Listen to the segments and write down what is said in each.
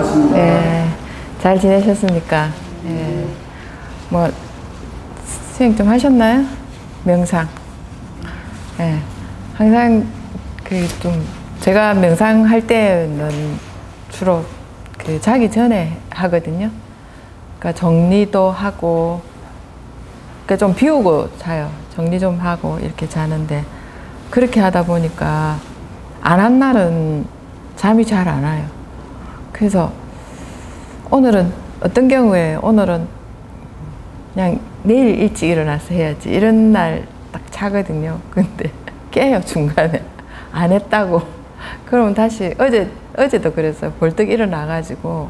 반갑습니다. 네, 잘 지내셨습니까? 네. 뭐 수행 좀 하셨나요? 명상. 네, 항상 그 좀 제가 명상할 때는 주로 그 자기 전에 하거든요. 그러니까 정리도 하고, 그러니까 좀 비우고 자요. 정리 좀 하고 이렇게 자는데 그렇게 하다 보니까 안 한 날은 잠이 잘 안 와요. 그래서 오늘은 어떤 경우에 오늘은 그냥 내일 일찍 일어나서 해야지 이런 날 딱 자거든요. 근데 깨요 중간에 안 했다고. 그러면 다시 어제 어제도 그랬어요. 벌떡 일어나가지고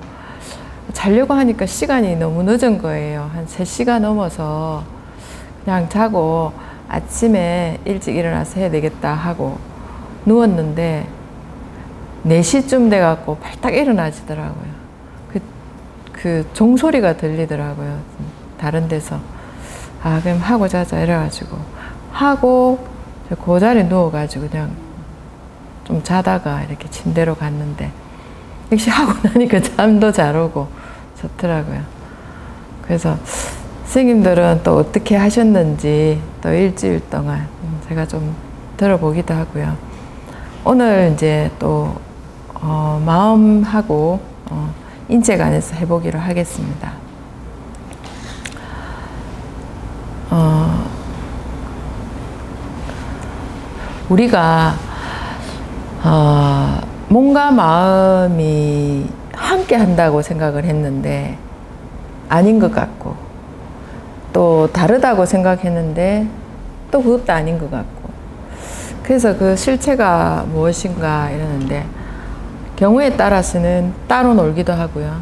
자려고 하니까 시간이 너무 늦은 거예요. 한 3시가 넘어서 그냥 자고 아침에 일찍 일어나서 해야 되겠다 하고 누웠는데 4시쯤 돼갖고 발딱 일어나지더라고요. 그, 그 종소리가 들리더라고요. 다른 데서. 아, 그럼 하고 자자 이래가지고. 하고, 그 자리에 누워가지고 그냥 좀 자다가 이렇게 침대로 갔는데, 역시 하고 나니까 잠도 잘 오고 좋더라고요. 그래서 선생님들은 또 어떻게 하셨는지 또 일주일 동안 제가 좀 들어보기도 하고요. 오늘 이제 또 어, 마음하고 어, 인체간에서 해보기로 하겠습니다. 어, 우리가 어, 몸과 마음이 함께 한다고 생각을 했는데 아닌 것 같고 또 다르다고 생각했는데 또 그것도 아닌 것 같고 그래서 그 실체가 무엇인가 이러는데 경우에 따라서는 따로 놀기도 하고요.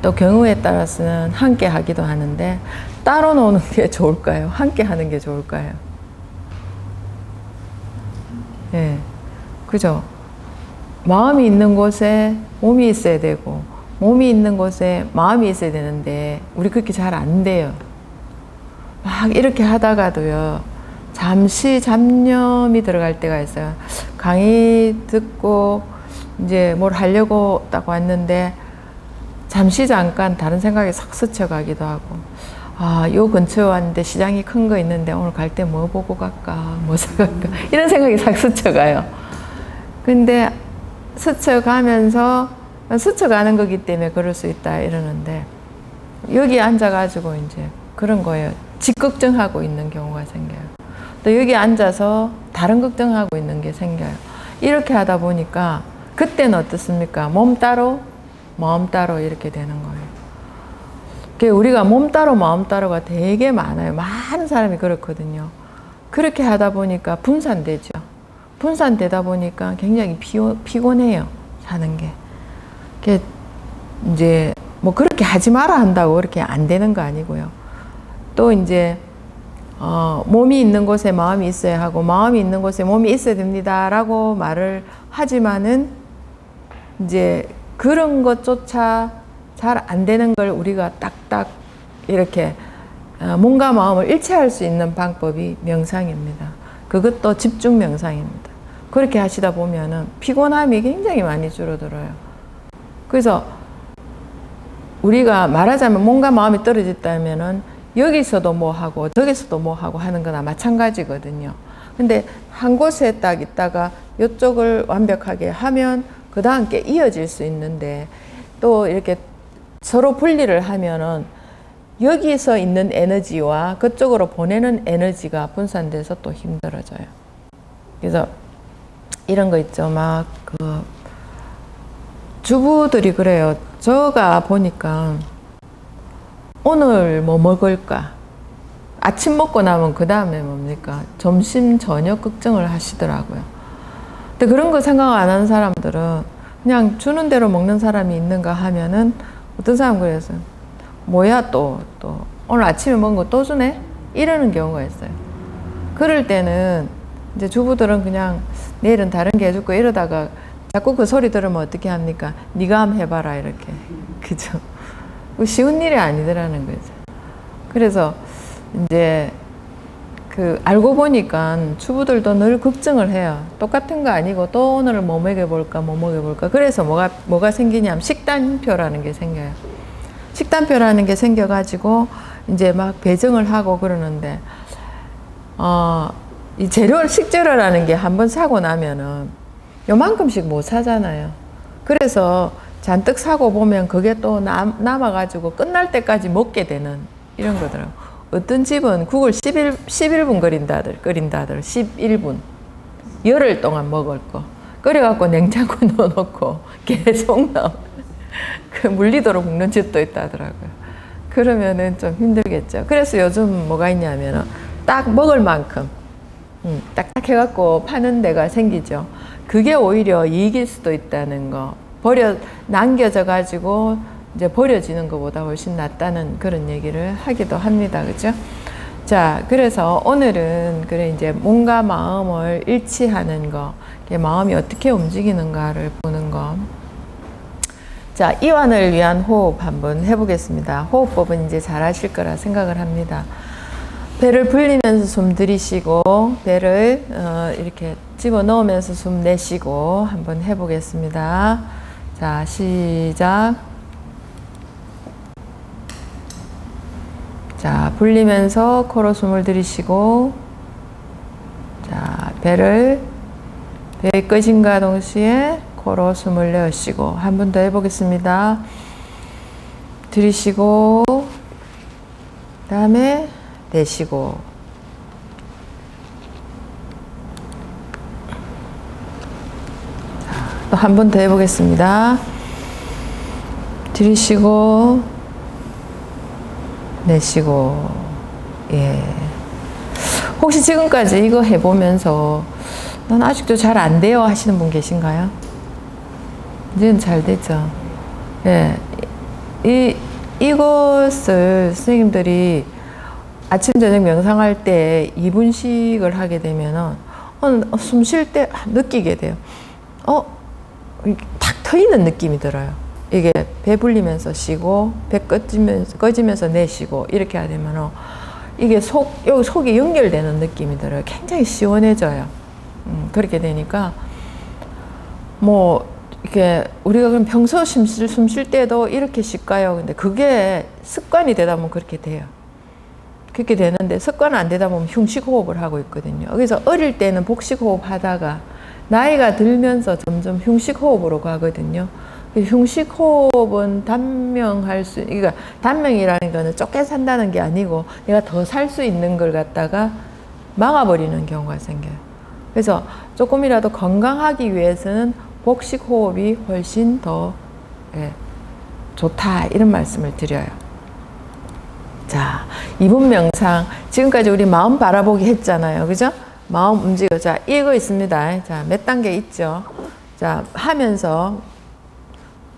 또 경우에 따라서는 함께 하기도 하는데 따로 노는 게 좋을까요? 함께 하는 게 좋을까요? 예. 네. 그죠? 마음이 있는 곳에 몸이 있어야 되고 몸이 있는 곳에 마음이 있어야 되는데 우리 그렇게 잘 안 돼요. 막 이렇게 하다가도요. 잠시 잡념이 들어갈 때가 있어요. 강의 듣고 이제 뭘 하려고 딱 왔는데 잠시 잠깐 다른 생각이 싹 스쳐가기도 하고 아, 요 근처에 왔는데 시장이 큰 거 있는데 오늘 갈 때 뭐 보고 갈까, 뭐 사갈까 이런 생각이 싹 스쳐가요. 근데 스쳐가면서 스쳐가는 거기 때문에 그럴 수 있다 이러는데 여기 앉아가지고 이제 그런 거예요. 집 걱정하고 있는 경우가 생겨요. 또 여기 앉아서 다른 걱정하고 있는 게 생겨요. 이렇게 하다 보니까 그때는 어떻습니까? 몸 따로, 마음 따로 이렇게 되는 거예요. 우리가 몸 따로, 마음 따로가 되게 많아요. 많은 사람이 그렇거든요. 그렇게 하다 보니까 분산되죠. 분산되다 보니까 굉장히 피오, 피곤해요. 사는 게. 그 이제 뭐 그렇게 하지 마라 한다고 그렇게 안 되는 거 아니고요. 또 이제 어, 몸이 있는 곳에 마음이 있어야 하고 마음이 있는 곳에 몸이 있어야 됩니다라고 말을 하지만은 이제 그런 것조차 잘 안 되는 걸 우리가 딱딱 이렇게 어, 몸과 마음을 일체할 수 있는 방법이 명상입니다. 그것도 집중 명상입니다. 그렇게 하시다 보면은 피곤함이 굉장히 많이 줄어들어요. 그래서 우리가 말하자면 몸과 마음이 떨어졌다면은 여기서도 뭐 하고 저기서도 뭐 하고 하는 거나 마찬가지거든요. 근데 한 곳에 딱 있다가 이쪽을 완벽하게 하면 그 다음 게 이어질 수 있는데 또 이렇게 서로 분리를 하면은 여기서 있는 에너지와 그쪽으로 보내는 에너지가 분산돼서 또 힘들어져요. 그래서 이런 거 있죠. 막 그 주부들이 그래요. 저가 보니까 오늘 뭐 먹을까? 아침 먹고 나면 그 다음에 뭡니까? 점심, 저녁 걱정을 하시더라고요. 근데 그런 거 생각 안 하는 사람들은 그냥 주는 대로 먹는 사람이 있는가 하면은 어떤 사람 그래서 뭐야 또, 또 오늘 아침에 먹은 거 또 주네? 이러는 경우가 있어요. 그럴 때는 이제 주부들은 그냥 내일은 다른 게 해줄 거 이러다가 자꾸 그 소리 들으면 어떻게 합니까? 네가 한번 해봐라 이렇게. 그죠? 쉬운 일이 아니더라는 거죠. 그래서 이제 그그 알고 보니까 주부들도 늘 걱정을 해요. 똑같은 거 아니고 또 오늘은 뭐 먹여볼까, 뭐 먹여볼까. 그래서 뭐가 뭐가 생기냐면 식단표라는 게 생겨요. 식단표라는 게 생겨가지고 이제 막 배정을 하고 그러는데 어, 이 재료 식재료라는 게 한 번 사고 나면은 요만큼씩 못 사잖아요. 그래서 잔뜩 사고 보면 그게 또 남, 남아가지고 끝날 때까지 먹게 되는 이런 거더라고. 어떤 집은 국을 11, 11분 끓인다들, 끓인다들, 11분. 열흘 동안 먹을 거. 끓여갖고 냉장고 넣어놓고 계속 나오. 그 물리도록 먹는 집도 있다더라고요. 그러면은 좀 힘들겠죠. 그래서 요즘 뭐가 있냐면은 딱 먹을 만큼 음, 딱딱 해갖고 파는 데가 생기죠. 그게 오히려 이익일 수도 있다는 거. 버려 남겨져 가지고 이제 버려지는 것보다 훨씬 낫다는 그런 얘기를 하기도 합니다. 그죠? 자, 그래서 오늘은 그래 이제 몸과 마음을 일치하는 거, 마음이 어떻게 움직이는가를 보는 거. 자, 이완을 위한 호흡 한번 해보겠습니다. 호흡법은 이제 잘 하실 거라 생각을 합니다. 배를 불리면서 숨 들이쉬고 배를 어, 이렇게 집어 넣으면서 숨 내쉬고 한번 해보겠습니다. 자, 시작. 자, 불리면서 코로 숨을 들이쉬고 자, 배를 배의 끝인과 동시에 코로 숨을 내쉬고 한 번 더 해보겠습니다. 들이쉬고 다음에 내쉬고 또 한 번 더 해보겠습니다. 들이쉬고 내쉬고 예. 혹시 지금까지 이거 해보면서 난 아직도 잘 안 돼요 하시는 분 계신가요? 이제는 잘 되죠. 예. 이, 이것을 선생님들이 아침, 저녁 명상할 때 2분씩을 하게 되면은, 어, 숨쉴 때 느끼게 돼요. 어, 탁 트이는 느낌이 들어요. 이게 배 불리면서 쉬고, 배 꺼지면서, 꺼지면서 내쉬고, 이렇게 하게 되면, 어, 이게 속, 여기 속이 연결되는 느낌이 들어요. 굉장히 시원해져요. 음, 그렇게 되니까, 뭐, 이렇게 우리가 그럼 평소 숨쉴 때도 이렇게 쉴까요? 근데 그게 습관이 되다 보면 그렇게 돼요. 그렇게 되는데 습관 안 되다 보면 흉식 호흡을 하고 있거든요. 그래서 어릴 때는 복식 호흡 하다가 나이가 들면서 점점 흉식 호흡으로 가거든요. 흉식 호흡은 단명할 수, 그러니까 단명이라는 거는 쫓겨 산다는 게 아니고 내가 더 살 수 있는 걸 갖다가 막아버리는 경우가 생겨요. 그래서 조금이라도 건강하기 위해서는 복식 호흡이 훨씬 더 예, 좋다 이런 말씀을 드려요. 자, 이분 명상 지금까지 우리 마음 바라보기 했잖아요. 그죠? 마음 움직여. 자, 이거 있습니다. 자, 몇 단계 있죠? 자, 하면서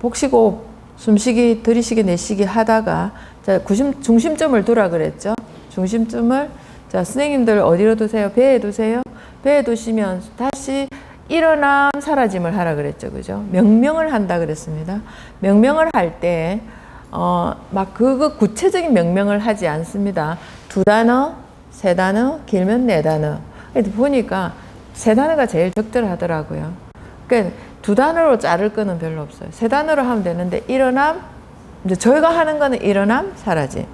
복식 호흡 숨쉬기, 들이쉬기, 내쉬기 하다가 자, 구심, 중심점을 두라 그랬죠? 중심점을 자, 선생님들 어디로 두세요? 배에 두세요? 배에 두시면 다시 일어남 사라짐을 하라 그랬죠. 그죠? 명명을 한다 그랬습니다. 명명을 할 때, 어, 막 그거 구체적인 명명을 하지 않습니다. 두 단어, 세 단어, 길면 네 단어. 보니까 세 단어가 제일 적절하더라고요. 그러니까 두 단어로 자를 거는 별로 없어요. 세 단어로 하면 되는데, 일어남, 이제 저희가 하는 거는 일어남, 사라짐.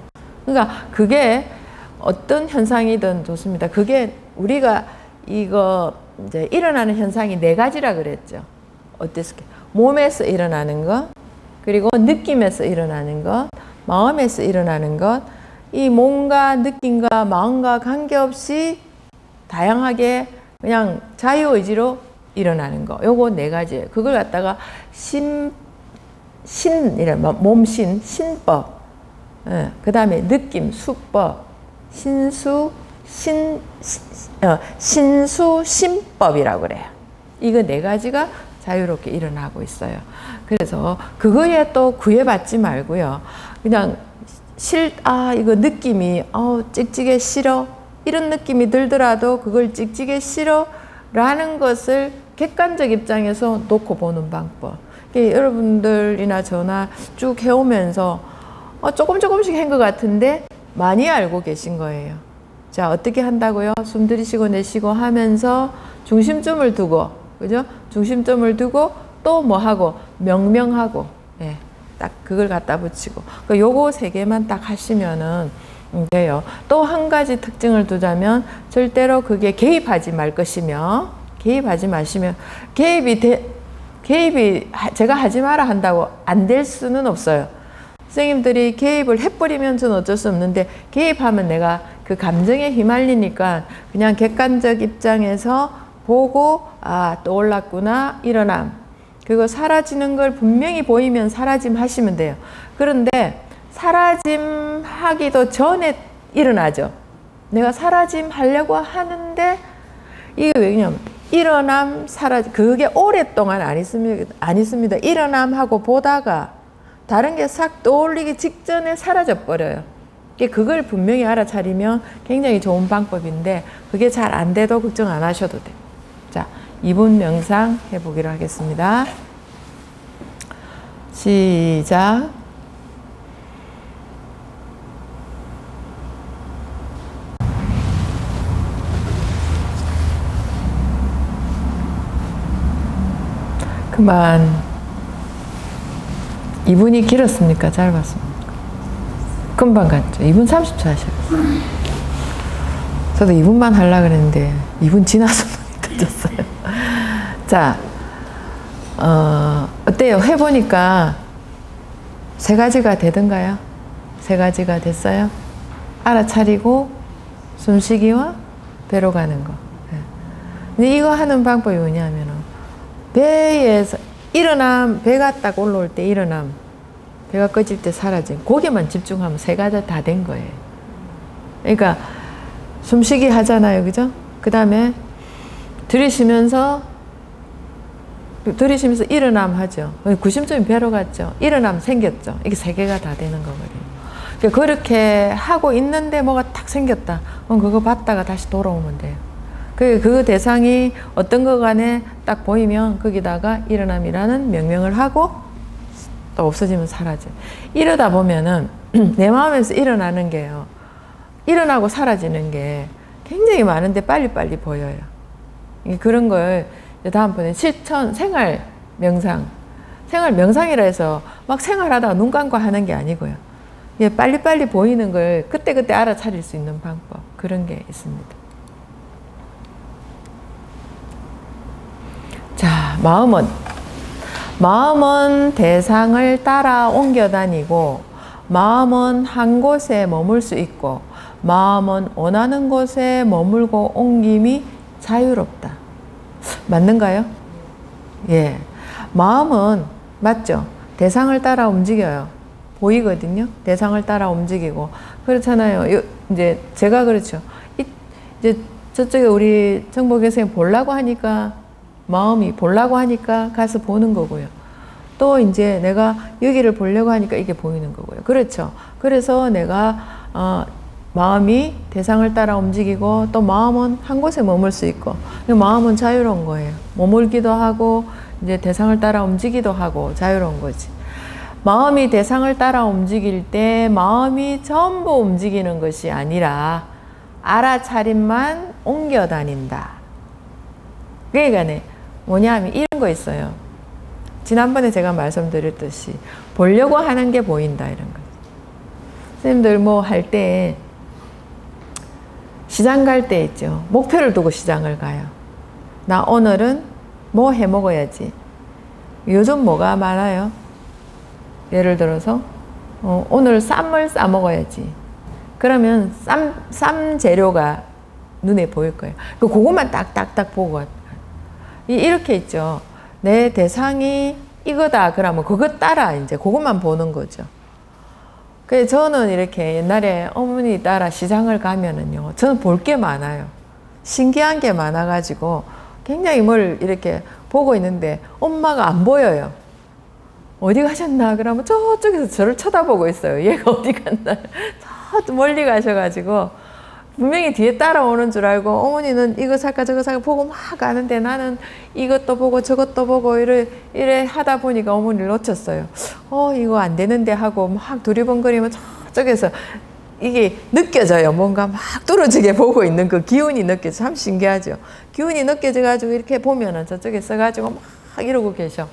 그러니까 그게 어떤 현상이든 좋습니다. 그게 우리가 이거 이제 일어나는 현상이 네 가지라 그랬죠. 어땠을까? 몸에서 일어나는 것, 그리고 느낌에서 일어나는 것, 마음에서 일어나는 것, 이 몸과 느낌과 마음과 관계없이 다양하게 그냥 자유의지로 일어나는 거. 요거 네 가지. 그걸 갖다가 신, 신이라, 몸신, 신법. 예, 그 다음에 느낌, 수법, 신수, 신, 어, 신수 신법이라고 그래요. 이거 네 가지가 자유롭게 일어나고 있어요. 그래서 그거에 또 구애받지 말고요. 그냥 실, 아, 이거 느낌이, 어, 찍찍해 싫어. 이런 느낌이 들더라도 그걸 찍찍해 싫어. 라는 것을 객관적 입장에서 놓고 보는 방법. 여러분들이나 저나 쭉 해오면서 어, 조금 조금씩 한 것 같은데 많이 알고 계신 거예요. 자, 어떻게 한다고요? 숨 들이쉬고 내쉬고 하면서 중심점을 두고, 그죠? 중심점을 두고 또 뭐 하고, 명명하고, 예. 딱 그걸 갖다 붙이고. 그 요거 세 개만 딱 하시면은 돼요. 또 한 가지 특징을 두자면 절대로 그게 개입하지 말 것이며, 개입하지 마시면, 개입이 되, 개입이 제가 하지 마라 한다고 안 될 수는 없어요. 선생님들이 개입을 해버리면 저는 어쩔 수 없는데 개입하면 내가 그 감정에 휘말리니까 그냥 객관적 입장에서 보고 아 떠올랐구나 일어남 그리고 사라지는 걸 분명히 보이면 사라짐 하시면 돼요. 그런데 사라짐 하기도 전에 일어나죠. 내가 사라짐 하려고 하는데 이게 왜냐면 일어남 사라짐 그게 오랫동안 안 있습니다. 안 있습니다. 일어남 하고 보다가 다른 게 싹 떠올리기 직전에 사라져 버려요. 그걸 분명히 알아차리면 굉장히 좋은 방법인데 그게 잘 안 돼도 걱정 안 하셔도 돼. 자, 2분 명상 해보기로 하겠습니다. 시작. 그만. 2분이 길었습니까? 짧았습니까? 금방 갔죠. 2분 30초 하셨어요. 저도 2분만 하려고 그랬는데 2분 지나서 늦었어요. 자, 어, 어때요? 해보니까 세 가지가 되던가요? 세 가지가 됐어요? 알아차리고 숨쉬기와 배로 가는 거. 네. 근데 이거 하는 방법이 뭐냐면은 배에서 일어남 배가 딱 올라올 때 일어남 배가 꺼질 때 사라짐. 고개만 집중하면 세 가지 다 된 거예요. 그러니까 숨쉬기 하잖아요. 그죠? 그 다음에 들이쉬면서 들이쉬면서 일어남 하죠. 구심점이 배로 갔죠. 일어남 생겼죠. 이게 세 개가 다 되는 거거든요. 그러니까 그렇게 하고 있는데 뭐가 탁 생겼다. 그럼 그거 봤다가 다시 돌아오면 돼요 그, 그 대상이 어떤 것 간에 딱 보이면 거기다가 일어남이라는 명명을 하고 또 없어지면 사라져. 이러다 보면은 내 마음에서 일어나는 게요. 일어나고 사라지는 게 굉장히 많은데 빨리빨리 보여요. 그런 걸 다음번에 실천, 생활 명상. 생활 명상이라 해서 막 생활하다가 눈 감고 하는 게 아니고요. 빨리빨리 보이는 걸 그때그때 알아차릴 수 있는 방법. 그런 게 있습니다. 자, 마음은 마음은 대상을 따라 옮겨 다니고 마음은 한 곳에 머물 수 있고 마음은 원하는 곳에 머물고 옮김이 자유롭다. 맞는가요? 예. 마음은 맞죠? 대상을 따라 움직여요. 보이거든요. 대상을 따라 움직이고 그렇잖아요. 이제 제가 그렇죠. 이제 저쪽에 우리 정보 교수님 보려고 하니까 마음이 보려고 하니까 가서 보는 거고요. 또 이제 내가 여기를 보려고 하니까 이게 보이는 거고요. 그렇죠. 그래서 내가 어, 마음이 대상을 따라 움직이고 또 마음은 한 곳에 머물 수 있고 마음은 자유로운 거예요. 머물기도 하고 이제 대상을 따라 움직이기도 하고 자유로운 거지. 마음이 대상을 따라 움직일 때 마음이 전부 움직이는 것이 아니라 알아차림만 옮겨 다닌다. 그러니까 뭐냐면 이런 거 있어요. 지난번에 제가 말씀드렸듯이 보려고 하는 게 보인다 이런 거. 선생님들 뭐 할 때 시장 갈 때 있죠. 목표를 두고 시장을 가요. 나 오늘은 뭐 해 먹어야지. 요즘 뭐가 많아요? 예를 들어서 어, 오늘 쌈을 싸 먹어야지. 그러면 쌈, 쌈 재료가 눈에 보일 거예요. 그 그것만 딱딱딱 보고 이렇게 있죠. 내 대상이 이거다. 그러면 그거 따라 이제 그것만 보는 거죠. 그래서 저는 이렇게 옛날에 어머니 따라 시장을 가면은요. 저는 볼 게 많아요. 신기한 게 많아가지고 굉장히 뭘 이렇게 보고 있는데 엄마가 안 보여요. 어디 가셨나? 그러면 저쪽에서 저를 쳐다보고 있어요. 얘가 어디 갔나? 저 멀리 가셔가지고 분명히 뒤에 따라오는 줄 알고 어머니는 이거 살까 저거 살까 보고 막 가는데 나는 이것도 보고 저것도 보고 이래, 이래 하다 보니까 어머니를 놓쳤어요. 어, 이거 안 되는데 하고 막 두리번거리면 저쪽에서 이게 느껴져요. 뭔가 막 뚫어지게 보고 있는 그 기운이 느껴져. 참 신기하죠. 기운이 느껴져 가지고 이렇게 보면은 저쪽에 써가지고 막 이러고 계셔.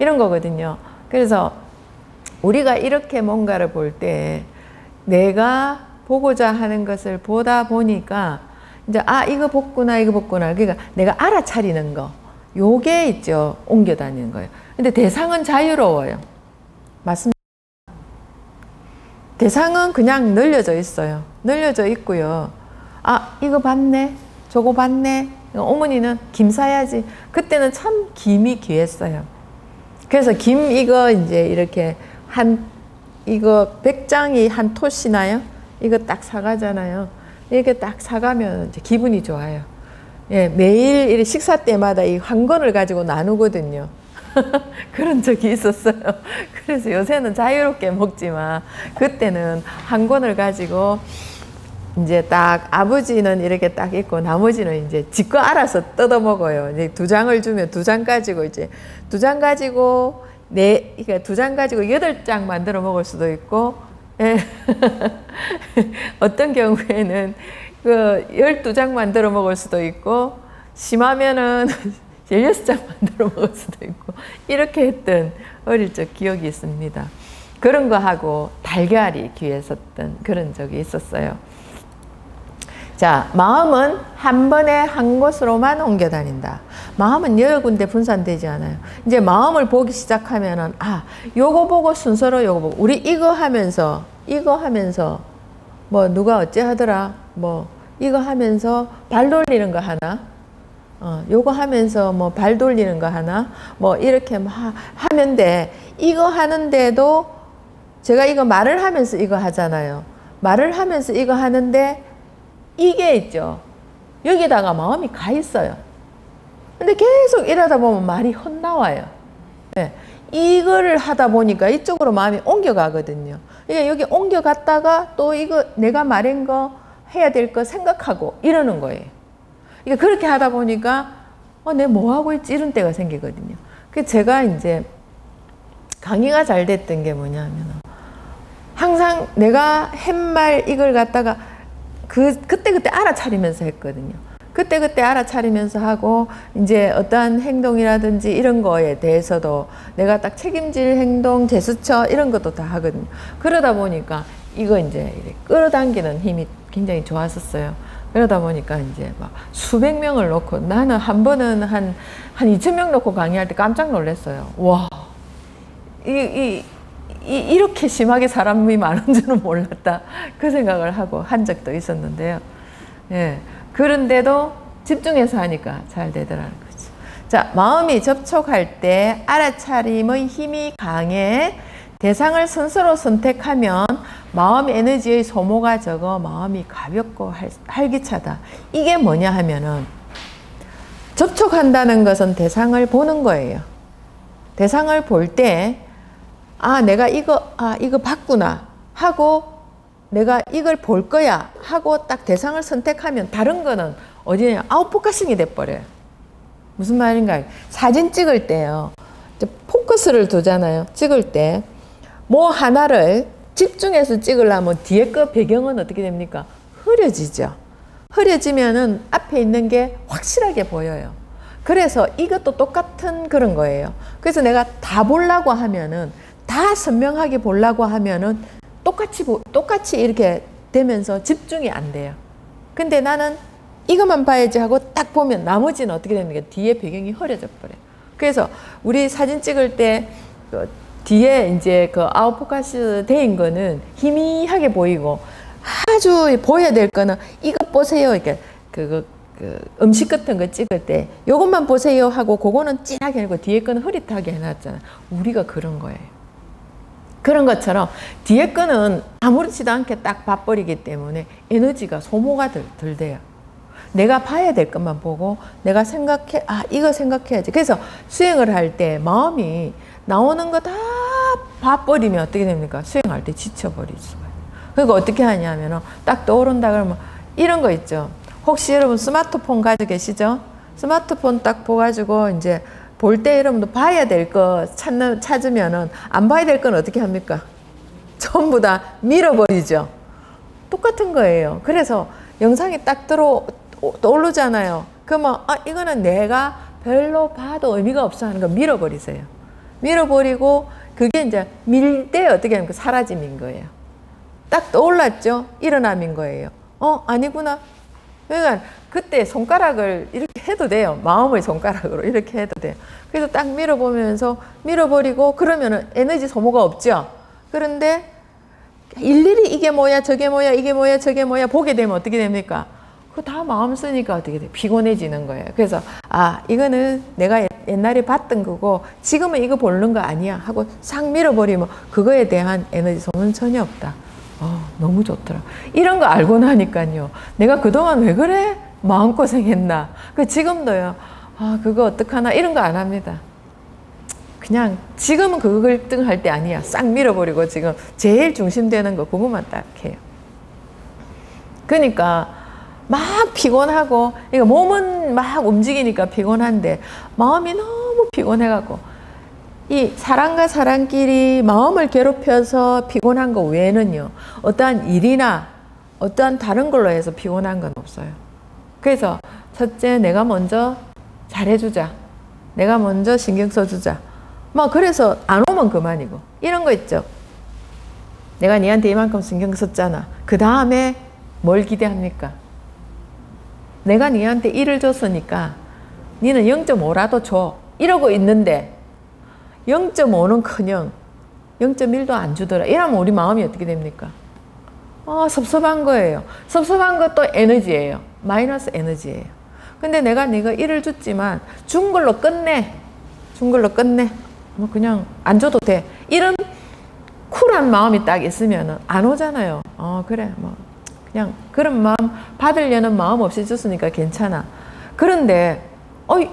이런 거거든요. 그래서 우리가 이렇게 뭔가를 볼 때 내가 보고자 하는 것을 보다 보니까 이제 아 이거 복구나 이거 복구나 그러니까 내가 알아차리는 거 요게 있죠 옮겨 다니는 거예요. 근데 대상은 자유로워요. 맞습니다. 대상은 그냥 늘려져 있어요. 늘려져 있고요. 아 이거 봤네 저거 봤네 어머니는 김 사야지. 그때는 참 김이 귀했어요. 그래서 김 이거 이제 이렇게 한 이거 백장이 한 토시나요? 이거 딱 사가잖아요. 이렇게 딱 사가면 이제 기분이 좋아요. 예, 매일 식사 때마다 이 황건을 가지고 나누거든요. 그런 적이 있었어요. 그래서 요새는 자유롭게 먹지만 그때는 한 권을 가지고 이제 딱 아버지는 이렇게 딱 있고 나머지는 이제 지껏 알아서 뜯어 먹어요. 이제 두 장을 주면 두 장 가지고 이제 두 장 가지고 네, 그러니까 두 장 가지고 여덟 장 만들어 먹을 수도 있고, 예. 어떤 경우에는 그 열두 장 만들어 먹을 수도 있고, 심하면은 16장 만들어 먹을 수도 있고 이렇게 했던 어릴 적 기억이 있습니다. 그런 거 하고 달걀이 귀했었던 그런 적이 있었어요. 자, 마음은 한 번에 한 곳으로만 옮겨 다닌다. 마음은 여러 군데 분산되지 않아요. 이제 마음을 보기 시작하면은, 아, 요거 보고 순서로 요거 보고, 우리 이거 하면서, 이거 하면서, 뭐, 누가 어째 하더라, 뭐, 이거 하면서 발 돌리는 거 하나, 어, 요거 하면서 뭐 발 돌리는 거 하나 뭐 이렇게 막 하면 돼. 이거 하는데도 제가 이거 말을 하면서 이거 하잖아요. 말을 하면서 이거 하는데 이게 있죠. 여기다가 마음이 가 있어요. 근데 계속 이러다 보면 말이 헛나와요. 네. 이거를 하다 보니까 이쪽으로 마음이 옮겨가거든요. 그러니까 여기 옮겨갔다가 또 이거 내가 말한 거 해야 될 거 생각하고 이러는 거예요. 그러니까 그렇게 하다 보니까 어, 내 뭐 하고 있지 이런 때가 생기거든요. 그 제가 이제 강의가 잘 됐던 게 뭐냐면 항상 내가 햇말 이걸 갖다가 그 그때 그때 알아차리면서 했거든요. 그때 그때 알아차리면서 하고 이제 어떠한 행동이라든지 이런 거에 대해서도 내가 딱 책임질 행동, 제스처 이런 것도 다 하거든요. 그러다 보니까 이거 이제 끌어당기는 힘이 굉장히 좋았었어요. 그러다 보니까 이제 막 수백 명을 놓고 나는 한 번은 한, 한 2천 명 놓고 강의할 때 깜짝 놀랐어요. 와, 이, 이, 이, 이렇게 심하게 사람이 많은 줄은 몰랐다. 그 생각을 하고 한 적도 있었는데요. 예. 그런데도 집중해서 하니까 잘 되더라는 거죠. 자, 마음이 접촉할 때 알아차림의 힘이 강해 대상을 순서로 선택하면 마음 에너지의 소모가 적어 마음이 가볍고 활기차다. 이게 뭐냐 하면은 접촉한다는 것은 대상을 보는 거예요. 대상을 볼 때, 아, 내가 이거, 아, 이거 봤구나 하고 내가 이걸 볼 거야 하고 딱 대상을 선택하면 다른 거는 어디냐, out focusing이 돼버려요. 무슨 말인가요? 사진 찍을 때요. 포커스를 두잖아요. 찍을 때. 뭐 하나를 집중해서 찍으려면 뒤에 거 배경은 어떻게 됩니까? 흐려지죠. 흐려지면은 앞에 있는 게 확실하게 보여요. 그래서 이것도 똑같은 그런 거예요. 그래서 내가 다 보려고 하면은 다 선명하게 보려고 하면은 똑같이 똑같이 이렇게 되면서 집중이 안 돼요. 근데 나는 이것만 봐야지 하고 딱 보면 나머지는 어떻게 됩니까? 뒤에 배경이 흐려져 버려요. 그래서 우리 사진 찍을 때 그 뒤에 이제 그 아웃포커스 대인 거는 희미하게 보이고 아주 보여야 될 거는 이것 보세요. 이렇게 그, 그 음식 같은 거 찍을 때 요것만 보세요 하고 그거는 진하게 해고 뒤에 거는 흐릿하게 해놨잖아. 우리가 그런 거예요. 그런 것처럼 뒤에 거는 아무렇지도 않게 딱 봐버리기 때문에 에너지가 소모가 덜, 덜 돼요. 내가 봐야 될 것만 보고 내가 생각해 아 이거 생각해야지. 그래서 수행을 할 때 마음이 나오는 거 다 봐버리면 어떻게 됩니까? 수행할 때 지쳐버릴 수가 있어요. 그러니까 어떻게 하냐면 딱 떠오른다 그러면 이런 거 있죠. 혹시 여러분 스마트폰 가지고 계시죠? 스마트폰 딱 보가지고 이제 볼 때 여러분도 봐야 될 거 찾는 찾으면은 안 봐야 될 건 어떻게 합니까? 전부 다 밀어버리죠. 똑같은 거예요. 그래서 영상이 딱 들어 떠오르잖아요. 그러면 아 이거는 내가 별로 봐도 의미가 없어 하는 거 밀어버리세요. 밀어버리고 그게 이제 밀 때 어떻게 하면 사라짐인 거예요. 딱 떠올랐죠? 일어남인 거예요. 어 아니구나. 그러니까 그때 손가락을 이렇게 해도 돼요. 마음의 손가락으로 이렇게 해도 돼요. 그래서 딱 밀어보면서 밀어버리고 그러면은 에너지 소모가 없죠. 그런데 일일이 이게 뭐야 저게 뭐야 이게 뭐야 저게 뭐야 보게 되면 어떻게 됩니까? 그다 마음 쓰니까 어떻게 돼? 피곤해지는 거예요. 그래서 아 이거는 내가 옛날에 봤던 거고 지금은 이거 보는 거 아니야 하고 싹 밀어버리면 그거에 대한 에너지 소모는 전혀 없다. 어, 너무 좋더라. 이런 거 알고 나니까요. 내가 그동안 왜 그래? 마음고생했나. 그 지금도요. 아, 그거 어떡하나. 이런 거 안 합니다. 그냥 지금은 그거 1등 할 때 아니야. 싹 밀어버리고 지금 제일 중심되는 거 그것만 딱 해요. 그러니까 막 피곤하고 그러니까 몸은 막 움직이니까 피곤한데 마음이 너무 피곤해갖고 이 사람과 사람끼리 마음을 괴롭혀서 피곤한 거 외에는요 어떠한 일이나 어떠한 다른 걸로 해서 피곤한 건 없어요. 그래서 첫째 내가 먼저 잘해주자. 내가 먼저 신경 써주자. 뭐 그래서 안 오면 그만이고 이런 거 있죠. 내가 니한테 이만큼 신경 썼잖아. 그 다음에 뭘 기대합니까? 내가 니한테 1을 줬으니까 니는 0.5라도 줘. 이러고 있는데 0.5는 커녕 0.1도 안 주더라. 이러면 우리 마음이 어떻게 됩니까? 아, 섭섭한 거예요. 섭섭한 것도 에너지예요. 마이너스 에너지예요. 근데 내가 네가 1을 줬지만 준 걸로 끝내. 준 걸로 끝내. 뭐 그냥 안 줘도 돼. 이런 쿨한 마음이 딱 있으면 안 오잖아요. 어, 그래. 뭐 그냥 그런 마음 받으려는 마음 없이 줬으니까 괜찮아. 그런데 어이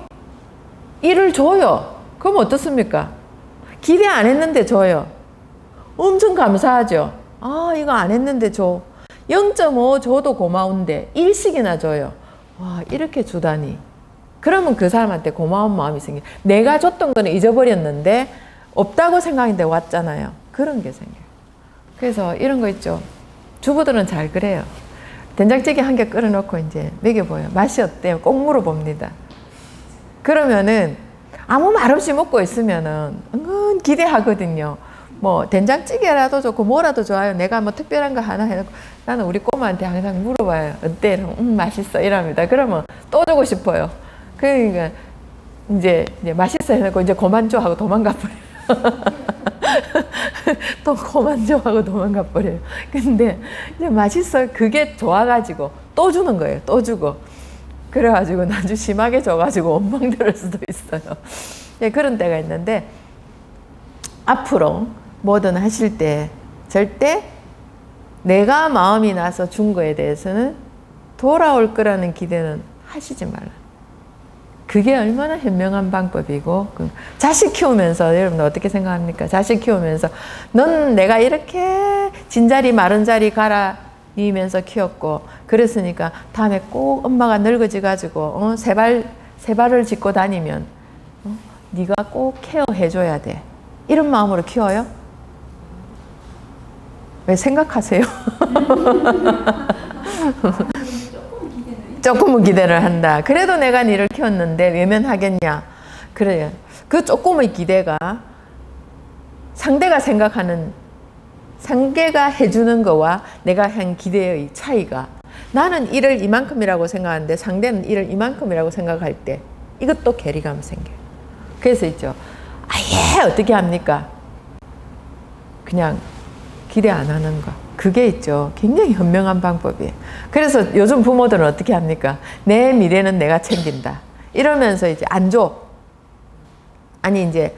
일을 줘요. 그럼 어떻습니까? 기대 안 했는데 줘요. 엄청 감사하죠. 아 이거 안 했는데 줘. 0.5 줘도 고마운데 일씩이나 줘요. 와 이렇게 주다니. 그러면 그 사람한테 고마운 마음이 생겨. 내가 줬던 거는 잊어버렸는데 없다고 생각인데 왔잖아요. 그런 게 생겨요. 그래서 이런 거 있죠. 주부들은 잘 그래요. 된장찌개 한 개 끓여놓고 이제 먹여보요. 맛이 어때요? 꼭 물어봅니다. 그러면은 아무 말 없이 먹고 있으면은 은근 기대하거든요. 뭐 된장찌개라도 좋고 뭐라도 좋아요. 내가 뭐 특별한 거 하나 해놓고 나는 우리 꼬마한테 항상 물어봐요. 어때? 음 맛있어 이랍니다. 그러면 또 주고 싶어요. 그러니까 이제, 이제 맛있어 해놓고 이제 그만 줘 하고 도망가 버려요. 또 그만 줘 하고 도망가 버려요. 근데 이제 맛있어 그게 좋아가지고 또 주는 거예요. 또 주고. 그래가지고 나중 심하게 줘가지고 원망 들을 수도 있어요. 네, 그런 때가 있는데 앞으로 뭐든 하실 때 절대 내가 마음이 나서 준 거에 대해서는 돌아올 거라는 기대는 하시지 말라. 그게 얼마나 현명한 방법이고 그 자식 키우면서 여러분 어떻게 생각합니까? 자식 키우면서 넌 내가 이렇게 진자리 마른 자리 가라 니면서 키웠고 그랬으니까 다음에 꼭 엄마가 늙어지 가지고 어, 세발 세발을 짚고 다니면 어, 네가 꼭 케어해 줘야 돼 이런 마음으로 키워요? 왜 생각하세요? 조금은 기대를 한다. 그래도 내가 니를 키웠는데 외면하겠냐? 그래요. 그 조금의 기대가 상대가 생각하는 상대가 해주는 거와 내가 한 기대의 차이가 나는 일을 이만큼이라고 생각하는데 상대는 일을 이만큼이라고 생각할 때 이것도 괴리감 생겨요. 그래서 있죠. 아예 어떻게 합니까? 그냥 기대 안 하는 거. 그게 있죠. 굉장히 현명한 방법이에요. 그래서 요즘 부모들은 어떻게 합니까? 내 미래는 내가 챙긴다. 이러면서 이제 안 줘. 아니, 이제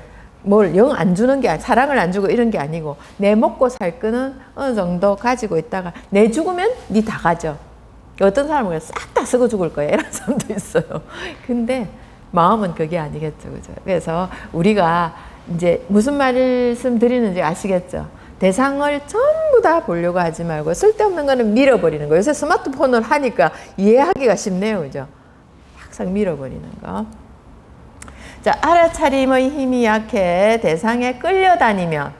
뭘 영 안 주는 게, 사랑을 안 주고 이런 게 아니고, 내 먹고 살 거는 어느 정도 가지고 있다가, 내 죽으면 니 다 가져. 어떤 사람은 싹 다 쓰고 죽을 거야. 이런 사람도 있어요. 근데 마음은 그게 아니겠죠. 그죠? 그래서 우리가 이제 무슨 말씀 드리는지 아시겠죠? 대상을 전부 다 보려고 하지 말고 쓸데없는 거는 밀어버리는 거. 요새 스마트폰을 하니까 이해하기가 쉽네요. 그죠? 항상 밀어버리는 거. 자, 알아차림의 힘이 약해 대상에 끌려다니면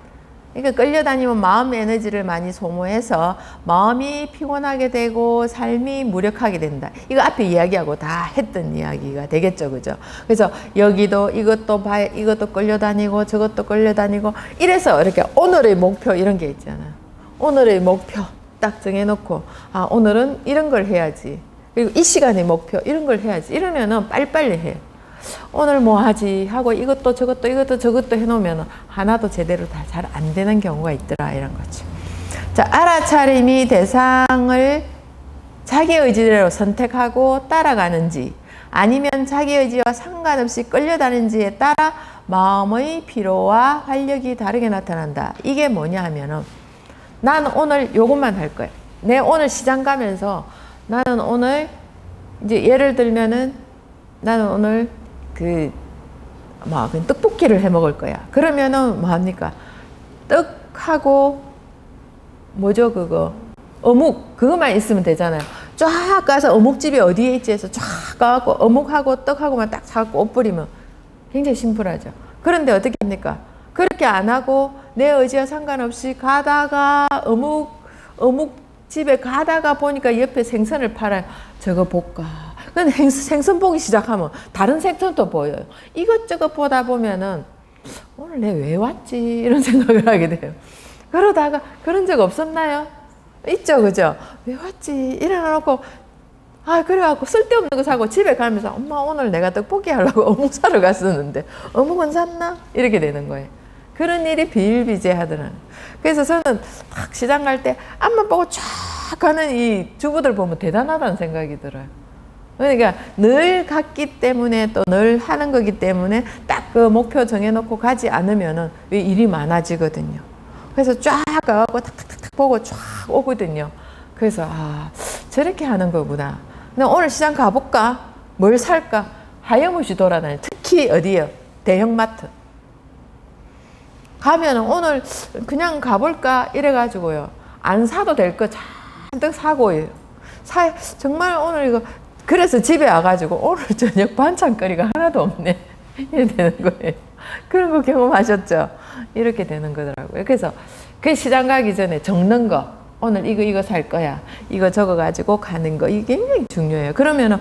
그러니까 끌려다니면 마음 에너지를 많이 소모해서 마음이 피곤하게 되고 삶이 무력하게 된다. 이거 앞에 이야기하고 다 했던 이야기가 되겠죠, 그죠? 그래서 여기도 이것도 봐, 이것도 끌려다니고 저것도 끌려다니고 이래서 이렇게 오늘의 목표 이런 게 있잖아. 오늘의 목표 딱 정해놓고 아 오늘은 이런 걸 해야지. 그리고 이 시간의 목표 이런 걸 해야지. 이러면은 빨리빨리 해. 오늘 뭐 하지 하고 이것도 저것도 이것도 저것도 해놓으면 하나도 제대로 다 잘 안 되는 경우가 있더라 이런 거죠. 자 알아차림이 대상을 자기 의지대로 선택하고 따라가는지 아니면 자기 의지와 상관없이 끌려다니는지에 따라 마음의 피로와 활력이 다르게 나타난다. 이게 뭐냐 하면은 나는 오늘 요것만 할 거야. 내 오늘 시장 가면서 나는 오늘 이제 예를 들면은 나는 오늘 그, 뭐, 떡볶이를 해 먹을 거야. 그러면은 뭐 합니까? 떡하고, 뭐죠, 그거? 어묵, 그것만 있으면 되잖아요. 쫙 가서 어묵집이 어디에 있지 해서 쫙 가갖고 어묵하고 떡하고만 딱 사갖고 옷 뿌리면 굉장히 심플하죠. 그런데 어떻게 합니까? 그렇게 안 하고 내 의지와 상관없이 가다가 어묵, 어묵집에 가다가 보니까 옆에 생선을 팔아요. 저거 볼까? 근데 생선 보기 시작하면 다른 생선도 보여요. 이것저것 보다 보면은 오늘 내 왜 왔지? 이런 생각을 하게 돼요. 그러다가 그런 적 없었나요? 있죠, 그죠? 왜 왔지? 일어나놓고 아 그래갖고 쓸데없는 거 사고 집에 가면서 엄마 오늘 내가 떡볶이 하려고 어묵 사러 갔었는데 어묵은 샀나? 이렇게 되는 거예요. 그런 일이 비일비재하더라고요. 그래서 저는 딱 시장 갈 때 앞만 보고 쫙 가는 이 주부들 보면 대단하다는 생각이 들어요. 그러니까 늘 갔기 때문에 또 늘 하는 거기 때문에 딱 그 목표 정해놓고 가지 않으면은 일이 많아지거든요. 그래서 쫙 가갖고 탁탁탁 보고 쫙 오거든요. 그래서 아 저렇게 하는 거구나. 근데 오늘 시장 가볼까? 뭘 살까? 하염없이 돌아다니. 특히 어디요? 대형마트. 가면은 오늘 그냥 가볼까 이래가지고요. 안 사도 될 거 잔뜩 사고요. 사 정말 오늘 이거 그래서 집에 와가지고 오늘 저녁 반찬거리가 하나도 없네. 이래 되는 거예요. 그런 거 경험하셨죠? 이렇게 되는 거더라고요. 그래서 그 시장 가기 전에 적는 거, 오늘 이거 이거 살 거야. 이거 적어 가지고 가는 거 이게 굉장히 중요해요. 그러면은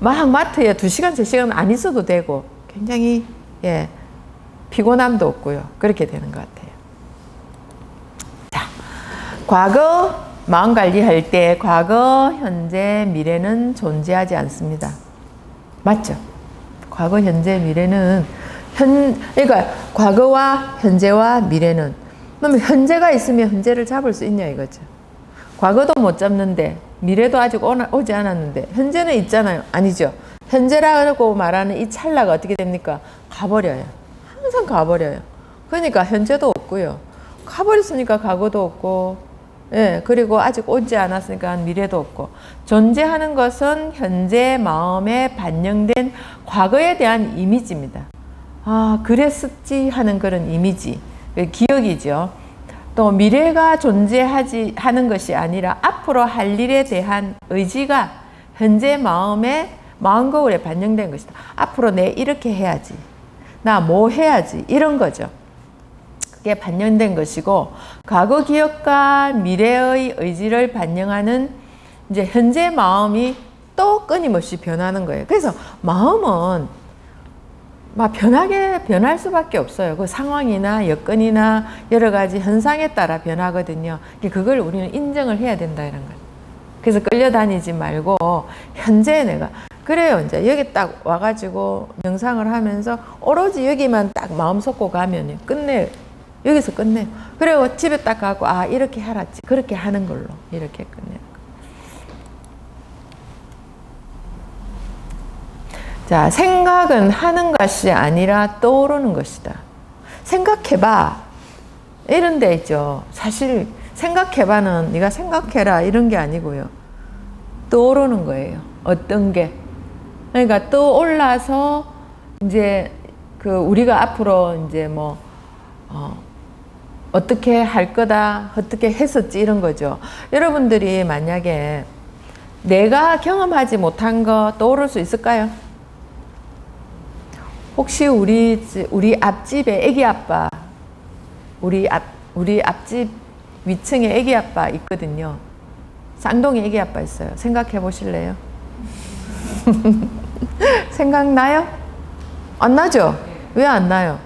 막 마트에 두 시간 세 시간 안 있어도 되고 굉장히 예 피곤함도 없고요. 그렇게 되는 것 같아요. 자, 과거 마음 관리할 때 과거, 현재, 미래는 존재하지 않습니다. 맞죠? 과거, 현재, 미래는 현 그러니까 과거와 현재와 미래는 그러면 현재가 있으면 현재를 잡을 수 있냐 이거죠. 과거도 못 잡는데 미래도 아직 오지 않았는데 현재는 있잖아요. 아니죠. 현재라고 말하는 이 찰나가 어떻게 됩니까? 가버려요. 항상 가버려요. 그러니까 현재도 없고요. 가버렸으니까 과거도 없고 예, 그리고 아직 오지 않았으니까 미래도 없고 존재하는 것은 현재 마음에 반영된 과거에 대한 이미지입니다. 아, 그랬었지 하는 그런 이미지, 그 기억이죠. 또 미래가 존재하지 하는 것이 아니라 앞으로 할 일에 대한 의지가 현재 마음에 마음 거울에 반영된 것이다. 앞으로 내 이렇게 해야지. 나 뭐 해야지. 이런 거죠. 그게 반영된 것이고 과거 기억과 미래의 의지를 반영하는 이제 현재 마음이 또 끊임없이 변하는 거예요. 그래서 마음은 막 변하게 변할 수밖에 없어요. 그 상황이나 여건이나 여러 가지 현상에 따라 변하거든요. 그걸 우리는 인정을 해야 된다 이런 거. 그래서 끌려다니지 말고 현재 내가 그래요. 이제 여기 딱 와가지고 명상을 하면서 오로지 여기만 딱 마음 쏟고 가면 끝내 여기서 끝내요. 그리고 집에 딱 가고 아 이렇게 하라 그렇게 하는 걸로 이렇게 끝내요. 자 생각은 하는 것이 아니라 떠오르는 것이다. 생각해봐 이런 데 있죠. 사실 생각해봐는 네가 생각해라 이런 게 아니고요. 떠오르는 거예요. 어떤 게 그러니까 떠올라서 이제 그 우리가 앞으로 이제 뭐 어, 어떻게 할 거다, 어떻게 했었지 이런 거죠. 여러분들이 만약에 내가 경험하지 못한 거 떠오를 수 있을까요? 혹시 우리 우리 앞집에 애기 아빠 우리 앞 우리 앞집 위층에 애기 아빠 있거든요. 쌍둥이 애기 아빠 있어요. 생각해 보실래요? 생각나요? 안 나죠? 왜 안 나요?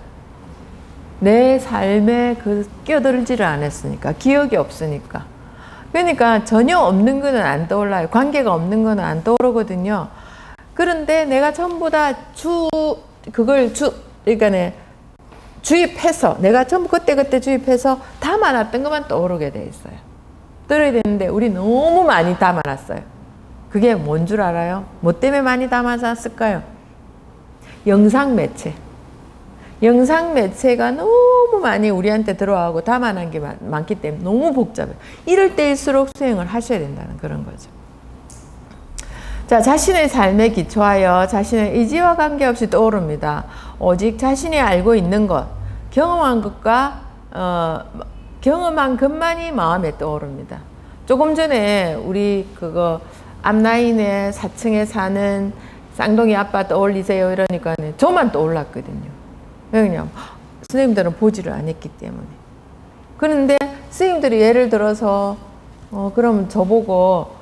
내 삶에 그 끼어들지를 않았으니까 기억이 없으니까. 그러니까 전혀 없는 거는 안 떠올라요. 관계가 없는 거는 안 떠오르거든요. 그런데 내가 전부 다 주 그걸 주 그러니까 주입해서 내가 전부 그때그때 주입해서 담아놨던 것만 떠오르게 돼 있어요. 떠오르게 되는데 우리 너무 많이 담아놨어요. 그게 뭔 줄 알아요? 뭐 때문에 많이 담아놨을까요? 영상 매체 영상 매체가 너무 많이 우리한테 들어와고 담아난 게 많, 기 때문에 너무 복잡해요. 이럴 때일수록 수행을 하셔야 된다는 그런 거죠. 자, 자신의 삶에 기초하여 자신의 의지와 관계없이 떠오릅니다. 오직 자신이 알고 있는 것, 경험한 것과 어, 경험한 것만이 마음에 떠오릅니다. 조금 전에 우리 그거 앞라인에 4층에 사는 쌍둥이 아빠 떠올리세요 이러니까 저만 떠올랐거든요. 왜냐 선생님들은 보지를 안 했기 때문에. 그런데 선생님들이 예를 들어서 어 그럼 저보고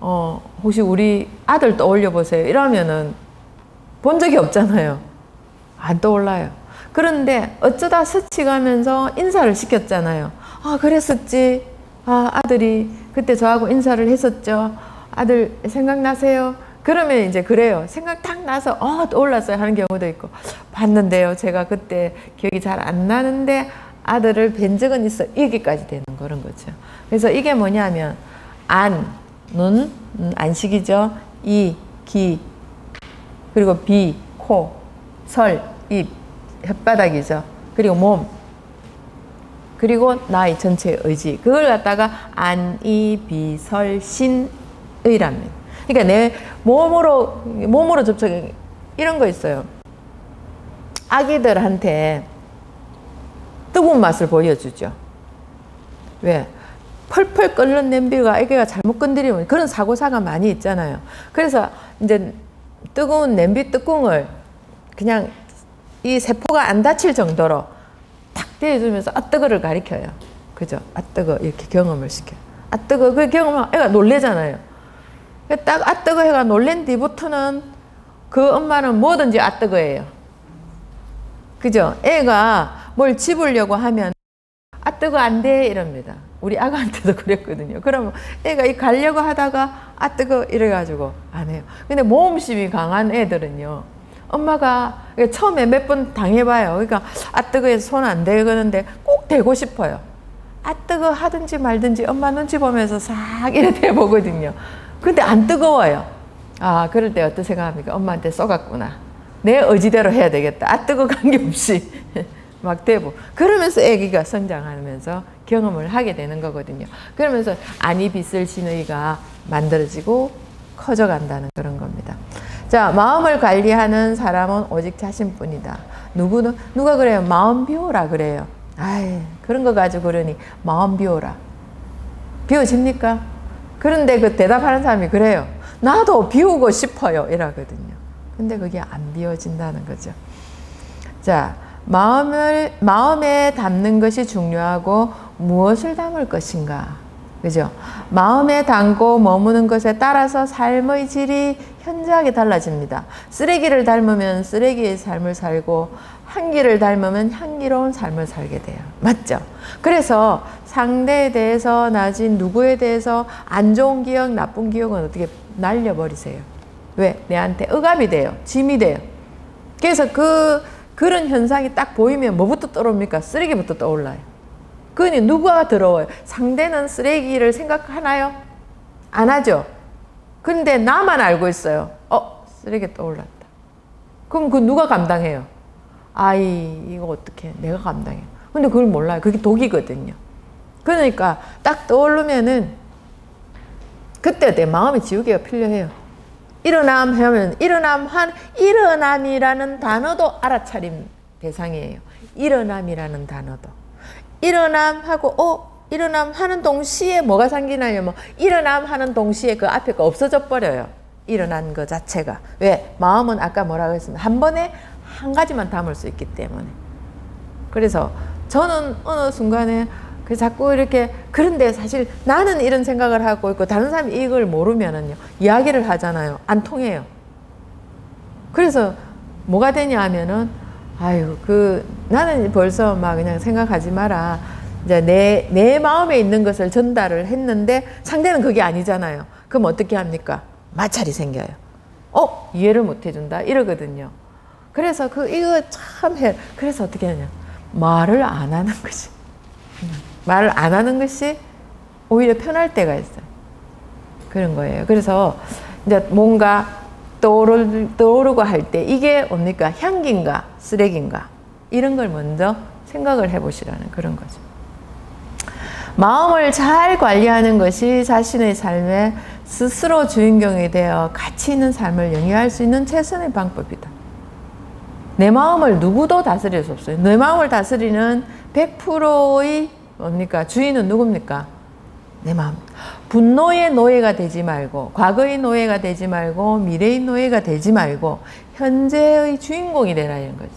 어 혹시 우리 아들 떠올려 보세요 이러면은 본 적이 없잖아요. 안 떠올라요. 그런데 어쩌다 스치가면서 인사를 시켰잖아요. 아 그랬었지. 아 아들이 그때 저하고 인사를 했었죠. 아들 생각나세요? 그러면 이제 그래요. 생각 딱 나서 어 떠올랐어요 하는 경우도 있고 봤는데요. 제가 그때 기억이 잘 안 나는데 아들을 뵌 적은 있어. 여기까지 되는 그런 거죠. 그래서 이게 뭐냐면 안, 눈, 음, 안식이죠. 이, 기, 그리고 비, 코, 설, 입, 혓바닥이죠. 그리고 몸, 그리고 나의 전체 의지. 그걸 갖다가 안, 이, 비, 설, 신, 의랍니다. 그러니까 내 몸으로 몸으로 접촉 이런 거 있어요. 아기들한테 뜨거운 맛을 보여주죠. 왜? 펄펄 끓는 냄비가 아기가 잘못 건드리면 그런 사고사가 많이 있잖아요. 그래서 이제 뜨거운 냄비 뚜껑을 그냥 이 세포가 안 다칠 정도로 탁 대주면서 아 뜨거를 가리켜요. 그죠? 아 뜨거 이렇게 경험을 시켜. 아 뜨거 그 경험하면 애가 놀래잖아요. 딱 아뜨거 해가 놀랜 뒤부터는 그 엄마는 뭐든지 아뜨거예요. 그죠? 애가 뭘 집으려고 하면 아뜨거 안 돼 이럽니다. 우리 아가한테도 그랬거든요. 그러면 애가 이 가려고 하다가 아뜨거 이래가지고 안 해요. 근데 모험심이 강한 애들은요. 엄마가 처음에 몇 번 당해봐요. 그러니까 아뜨거에서 손 안 대거는데 꼭 대고 싶어요. 아뜨거 하든지 말든지 엄마 눈치 보면서 싹 이래 대보거든요. 근데 안 뜨거워요. 아, 그럴 때 어떤 생각합니까? 엄마한테 쏘갔구나. 내 의지대로 해야 되겠다. 아, 뜨거 관계없이. 막 대고. 그러면서 아기가 성장하면서 경험을 하게 되는 거거든요. 그러면서 아니 빚을 신의가 만들어지고 커져간다는 그런 겁니다. 자, 마음을 관리하는 사람은 오직 자신뿐이다. 누구는, 누가 그래요? 마음 비워라 그래요. 아이, 그런 거 가지고 그러니 마음 비워라. 비워집니까? 그런데 그 대답하는 사람이 그래요. 나도 비우고 싶어요. 이러거든요. 근데 그게 안 비워진다는 거죠. 자, 마음을, 마음에 담는 것이 중요하고 무엇을 담을 것인가. 그죠? 마음에 담고 머무는 것에 따라서 삶의 질이 현저하게 달라집니다. 쓰레기를 닮으면 쓰레기의 삶을 살고 향기를 닮으면 향기로운 삶을 살게 돼요. 맞죠? 그래서 상대에 대해서 나진 누구에 대해서 안 좋은 기억, 나쁜 기억은 어떻게 날려버리세요. 왜? 내한테 억압이 돼요. 짐이 돼요. 그래서 그 그런 현상이 딱 보이면 뭐부터 떠오릅니까? 쓰레기부터 떠올라요. 그니 누가 더러워요? 상대는 쓰레기를 생각하나요? 안 하죠. 근데 나만 알고 있어요. 어, 쓰레기 떠올랐다. 그럼 그 누가 감당해요? 아이 이거 어떻게 내가 감당해 근데 그걸 몰라요 그게 독이거든요 그러니까 딱 떠오르면은 그때 내 마음의 지우개가 필요해요 일어남 하면 일어남 한 일어남이라는 단어도 알아차림 대상이에요 일어남이라는 단어도 일어남 하고 어 일어남 하는 동시에 뭐가 생기나요? 뭐 일어남 하는 동시에 그 앞에 거 없어져 버려요. 일어난 것 자체가. 왜? 마음은 아까 뭐라고 했습니한 번에 한 가지만 담을 수 있기 때문에. 그래서 저는 어느 순간에 그 자꾸 이렇게 그런데 사실 나는 이런 생각을 하고 있고 다른 사람이 이걸 모르면은요 이야기를 하잖아요. 안 통해요. 그래서 뭐가 되냐 하면은 아유 그 나는 벌써 막 그냥 생각하지 마라. 이제 내, 내 마음에 있는 것을 전달을 했는데 상대는 그게 아니잖아요. 그럼 어떻게 합니까? 마찰이 생겨요. 어? 이해를 못 해준다? 이러거든요. 그래서 그 이거 참 해. 그래서 어떻게 하냐? 말을 안 하는 거지. 말을 안 하는 것이 오히려 편할 때가 있어요. 그런 거예요. 그래서 이제 뭔가 떠오르, 떠오르고 할 때 이게 뭡니까? 향기인가? 쓰레기인가? 이런 걸 먼저 생각을 해보시라는 그런 거죠. 마음을 잘 관리하는 것이 자신의 삶에 스스로 주인공이 되어 가치 있는 삶을 영위할 수 있는 최선의 방법이다. 내 마음을 누구도 다스릴 수 없어요. 내 마음을 다스리는 100%의 뭡니까? 주인은 누굽니까? 내 마음. 분노의 노예가 되지 말고, 과거의 노예가 되지 말고, 미래의 노예가 되지 말고, 현재의 주인공이 되라 이런 거죠.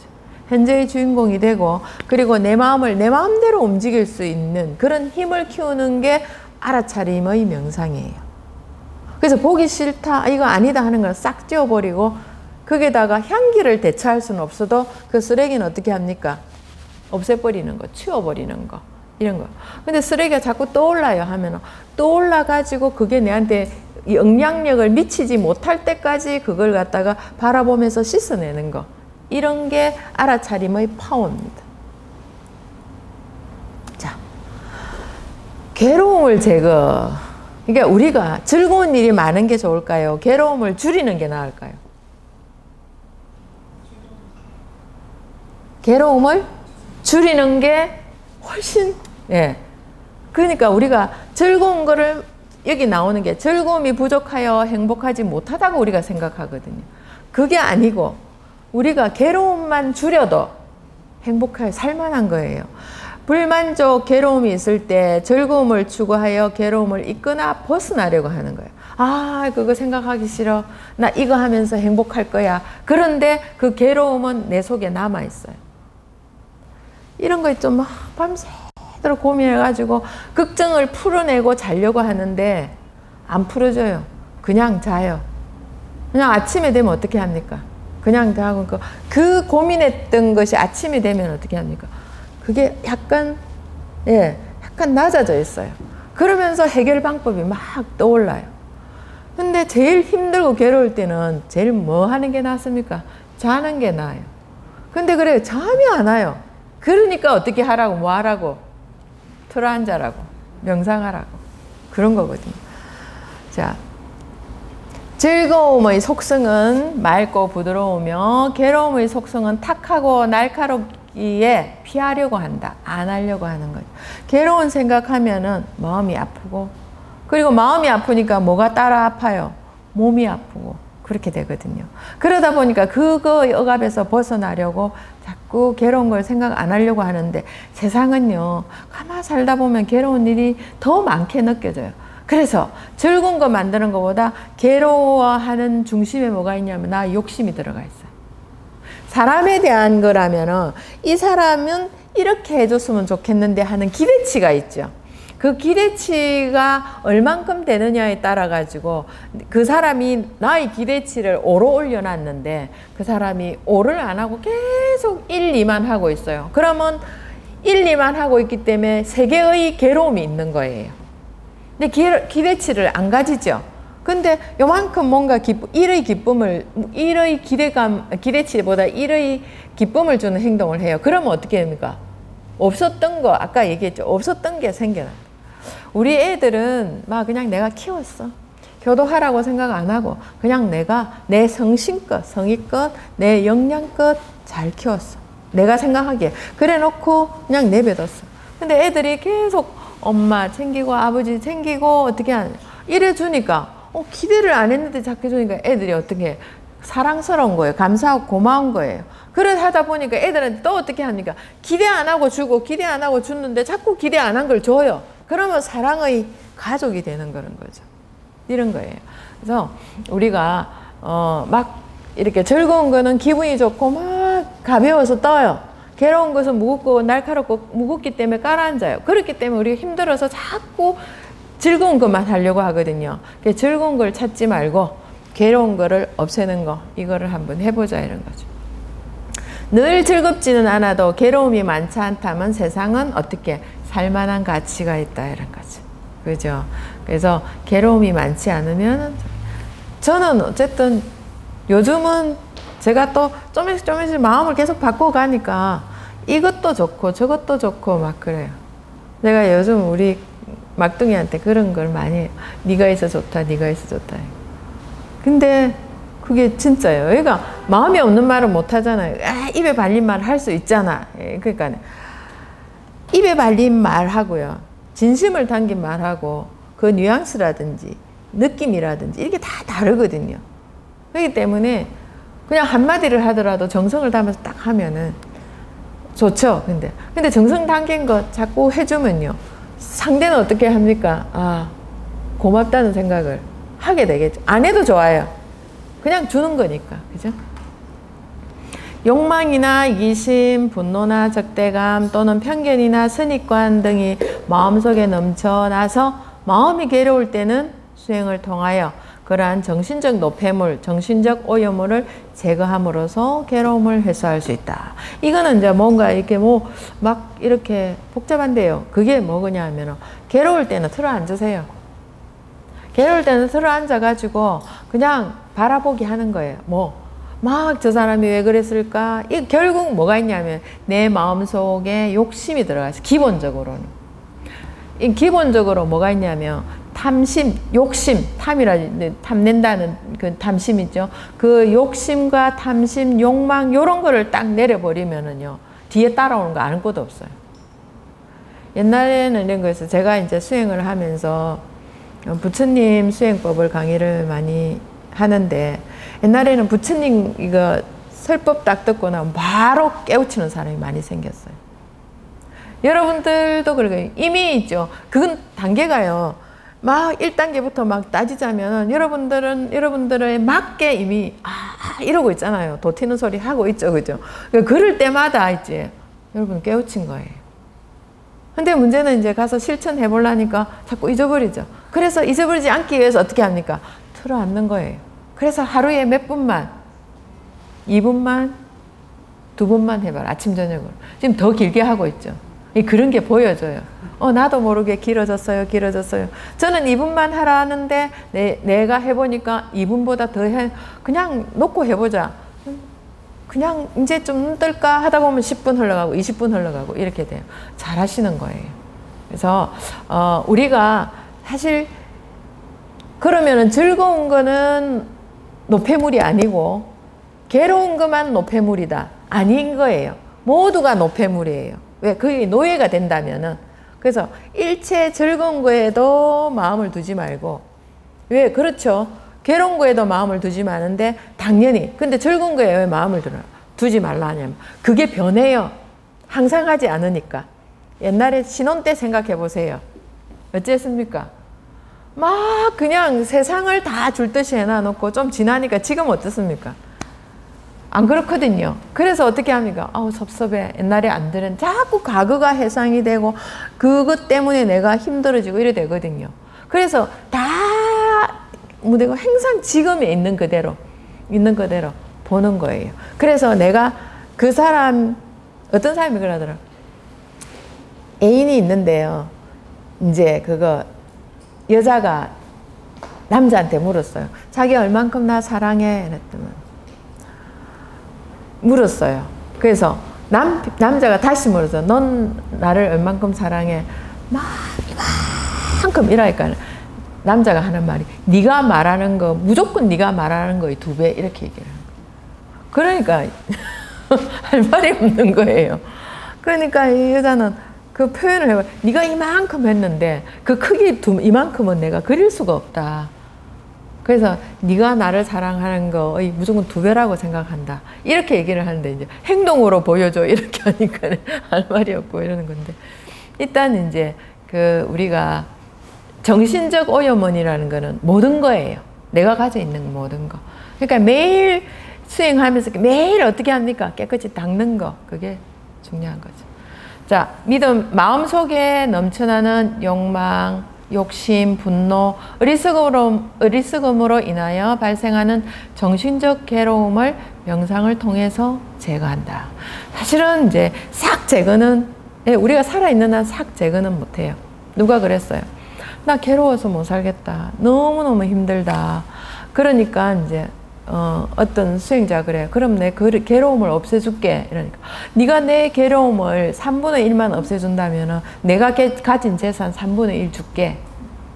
현재의 주인공이 되고, 그리고 내 마음을 내 마음대로 움직일 수 있는 그런 힘을 키우는 게 알아차림의 명상이에요. 그래서 보기 싫다, 이거 아니다 하는 걸 싹 지워버리고, 거기다가 향기를 대체할 수는 없어도 그 쓰레기는 어떻게 합니까? 없애버리는 거, 치워버리는 거. 이런 거. 근데 쓰레기가 자꾸 떠올라요 하면 떠올라 가지고 그게 내한테 영향력을 미치지 못할 때까지 그걸 갖다가 바라보면서 씻어내는 거. 이런 게 알아차림의 파워입니다. 자, 괴로움을 제거. 그러니까 우리가 즐거운 일이 많은 게 좋을까요? 괴로움을 줄이는 게 나을까요? 괴로움을 줄이는 게 훨씬 예. 그러니까 우리가 즐거운 거를 여기 나오는 게 즐거움이 부족하여 행복하지 못하다고 우리가 생각하거든요. 그게 아니고 우리가 괴로움만 줄여도 행복하게 살만한 거예요. 불만족, 괴로움이 있을 때 즐거움을 추구하여 괴로움을 잊거나 벗어나려고 하는 거예요. 아, 그거 생각하기 싫어. 나 이거 하면서 행복할 거야. 그런데 그 괴로움은 내 속에 남아 있어요. 이런 거 있죠. 막 밤새 도록 고민해가지고 걱정을 풀어내고 자려고 하는데 안 풀어져요. 그냥 자요. 그냥 아침에 되면 어떻게 합니까? 그냥 자고 그, 그 고민했던 것이 아침이 되면 어떻게 합니까? 그게 약간 예 약간 낮아져 있어요. 그러면서 해결 방법이 막 떠올라요. 근데 제일 힘들고 괴로울 때는 제일 뭐 하는 게 낫습니까? 자는 게 나아요. 근데 그래 잠이 안 와요. 그러니까 어떻게 하라고 뭐 하라고 틀어앉아라고 명상하라고 그런 거거든요. 자, 즐거움의 속성은 맑고 부드러우며 괴로움의 속성은 탁하고 날카롭기에 피하려고 한다. 안 하려고 하는 거죠. 괴로운 생각하면은 마음이 아프고 그리고 마음이 아프니까 뭐가 따라 아파요? 몸이 아프고 그렇게 되거든요. 그러다 보니까 그거 억압에서 벗어나려고 자꾸 괴로운 걸 생각 안 하려고 하는데 세상은요, 가만 살다 보면 괴로운 일이 더 많게 느껴져요. 그래서 즐거운 거 만드는 것보다 괴로워하는 중심에 뭐가 있냐면 나 욕심이 들어가 있어요. 사람에 대한 거라면 은 이 사람은 이렇게 해줬으면 좋겠는데 하는 기대치가 있죠. 그 기대치가 얼만큼 되느냐에 따라 가지고 그 사람이 나의 기대치를 오로 올려놨는데 그 사람이 오를 안 하고 계속 1, 2만 하고 있어요. 그러면 1, 2만 하고 있기 때문에 세계의 괴로움이 있는 거예요. 근데 기, 대치를안 가지죠. 근데 요만큼 뭔가 기쁨, 일의 기쁨을, 일의 기대감, 기대치보다 일의 기쁨을 주는 행동을 해요. 그러면 어떻게 됩니까? 없었던 거, 아까 얘기했죠. 없었던 게 생겨나. 우리 애들은 막 그냥 내가 키웠어. 교도하라고 생각 안 하고 그냥 내가 내 성심껏, 성의껏, 내 역량껏 잘 키웠어. 내가 생각하기에. 그래 놓고 그냥 내버렸어. 근데 애들이 계속 엄마 챙기고 아버지 챙기고 어떻게 하냐. 이래 주니까 어, 기대를 안 했는데 자꾸 주니까 애들이 어떻게 사랑스러운 거예요. 감사하고 고마운 거예요. 그래 하다 보니까 애들은 또 어떻게 합니까? 기대 안 하고 주고 기대 안 하고 줬는데 자꾸 기대 안 한 걸 줘요. 그러면 사랑의 가족이 되는 그런 거죠. 이런 거예요. 그래서 우리가 어 막 이렇게 즐거운 거는 기분이 좋고 막 가벼워서 떠요. 괴로운 것은 무겁고 날카롭고 무겁기 때문에 깔아앉아요. 그렇기 때문에 우리가 힘들어서 자꾸 즐거운 것만 하려고 하거든요. 즐거운 걸 찾지 말고 괴로운 거를 없애는 거 이거를 한번 해보자 이런 거죠. 늘 즐겁지는 않아도 괴로움이 많지 않다면 세상은 어떻게 살만한 가치가 있다 이런 거죠. 그죠? 그래서 괴로움이 많지 않으면 저는 어쨌든 요즘은 제가 또 좀씩 좀씩 마음을 계속 바꿔가니까 이것도 좋고 저것도 좋고 막 그래요. 내가 요즘 우리 막둥이한테 그런 걸 많이. 네가 있어 좋다, 네가 있어 좋다. 근데 그게 진짜예요. 그러니까 마음이 없는 말은 못 하잖아요. 아, 입에 발린 말 할 수 있잖아. 예, 그러니까 입에 발린 말하고요. 진심을 담긴 말하고 그 뉘앙스라든지 느낌이라든지 이게 다 다르거든요. 그렇기 때문에 그냥 한마디를 하더라도 정성을 담아서 딱 하면은 좋죠. 근데 근데 정성 담긴 거 자꾸 해주면요. 상대는 어떻게 합니까? 아 고맙다는 생각을 하게 되겠죠. 안 해도 좋아요. 그냥 주는 거니까. 그죠? 욕망이나 이기심, 분노나 적대감 또는 편견이나 선입관 등이 마음속에 넘쳐나서 마음이 괴로울 때는 수행을 통하여 그러한 정신적 노폐물, 정신적 오염물을 제거함으로써 괴로움을 해소할 수 있다. 이거는 이제 뭔가 이렇게 뭐 막 이렇게 복잡한데요. 그게 뭐냐 하면 괴로울 때는 틀어 앉으세요. 괴로울 때는 틀어 앉아가지고 그냥 바라보기 하는 거예요. 뭐 막 저 사람이 왜 그랬을까? 이 결국 뭐가 있냐면 내 마음 속에 욕심이 들어가서 기본적으로는 이 기본적으로 뭐가 있냐면 탐심, 욕심, 탐이라 탐낸다는 그 탐심 있죠. 그 욕심과 탐심, 욕망 요런 거를 딱 내려버리면은요 뒤에 따라오는 거 아무것도 없어요. 옛날에는 이런 거에서 제가 이제 수행을 하면서 부처님 수행법을 강의를 많이 하는데 옛날에는 부처님 이거 설법 딱 듣고 나면 바로 깨우치는 사람이 많이 생겼어요. 여러분들도 그러고 이미 있죠. 그건 단계가요. 막 1단계부터 막 따지자면 여러분들은 여러분들의 맞게 이미 아 이러고 있잖아요. 도티는 소리 하고 있죠. 그죠? 그럴 때마다 이제 여러분 깨우친 거예요. 근데 문제는 이제 가서 실천해 보려니까 자꾸 잊어버리죠. 그래서 잊어버리지 않기 위해서 어떻게 합니까? 틀어 앉는 거예요. 그래서 하루에 몇 분만, 2분만, 두 분만 해봐라. 아침, 저녁으로. 지금 더 길게 하고 있죠. 그런 게 보여져요. 어, 나도 모르게 길어졌어요, 길어졌어요. 저는 2분만 하라 하는데, 내, 내가 해보니까 2분보다 더 해, 그냥 놓고 해보자. 그냥 이제 좀 뜰까 하다 보면 10분 흘러가고 20분 흘러가고 이렇게 돼요. 잘 하시는 거예요. 그래서, 어, 우리가 사실 그러면은 즐거운 거는 노폐물이 아니고 괴로운 것만 노폐물이다. 아닌 거예요. 모두가 노폐물이에요. 왜? 그게 노예가 된다면은. 그래서 일체 즐거운 거에도 마음을 두지 말고. 왜? 그렇죠. 괴로운 거에도 마음을 두지 마는데 당연히. 근데 즐거운 거에 왜 마음을 들어 두지 말라 하냐면 그게 변해요. 항상 하지 않으니까. 옛날에 신혼 때 생각해 보세요. 어쨌습니까? 막 그냥 세상을 다 줄 듯이 해놔놓고 좀 지나니까 지금 어떻습니까? 안 그렇거든요. 그래서 어떻게 합니까? 아우 섭섭해. 옛날에 안 들은 자꾸 과거가 해상이 되고 그것 때문에 내가 힘들어지고 이래 되거든요. 그래서 다 무대가 항상 지금에 있는 그대로 있는 그대로 보는 거예요. 그래서 내가 그 사람 어떤 사람이 그러더라. 애인이 있는데요. 이제 그거 여자가 남자한테 물었어요. 자기 얼만큼 나 사랑해? 이랬더니 물었어요. 그래서 남, 남자가 다시 물었어. 넌 나를 얼만큼 사랑해? 막 이만큼 이라니까 남자가 하는 말이 네가 말하는 거 무조건 네가 말하는 거의 두 배 이렇게 얘기를 그러니까 할 말이 없는 거예요. 그러니까 이 여자는 그 표현을 해봐. 네가 이만큼 했는데 그 크기 두, 이만큼은 내가 그릴 수가 없다. 그래서 네가 나를 사랑하는 거의 무조건 두 배라고 생각한다. 이렇게 얘기를 하는데 이제 행동으로 보여줘 이렇게 하니까 할 말이 없고 이러는 건데 일단 이제 그 우리가 정신적 오염원이라는 거는 모든 거예요. 내가 가지고 있는 모든 거. 그러니까 매일 수행하면서 매일 어떻게 합니까? 깨끗이 닦는 거. 그게 중요한 거죠. 자, 믿음, 마음 속에 넘쳐나는 욕망, 욕심, 분노, 어리석음으로, 어리석음으로 인하여 발생하는 정신적 괴로움을 명상을 통해서 제거한다. 사실은 이제 싹 제거는, 예, 우리가 살아있는 한 싹 제거는 못해요. 누가 그랬어요? 나 괴로워서 못 살겠다. 너무너무 힘들다. 그러니까 이제 어, 어떤 수행자 그래. 그럼 내 그, 괴로움을 없애줄게. 이러니까. 네가 내 괴로움을 3분의 1만 없애준다면 내가 게, 가진 재산 3분의 1 줄게.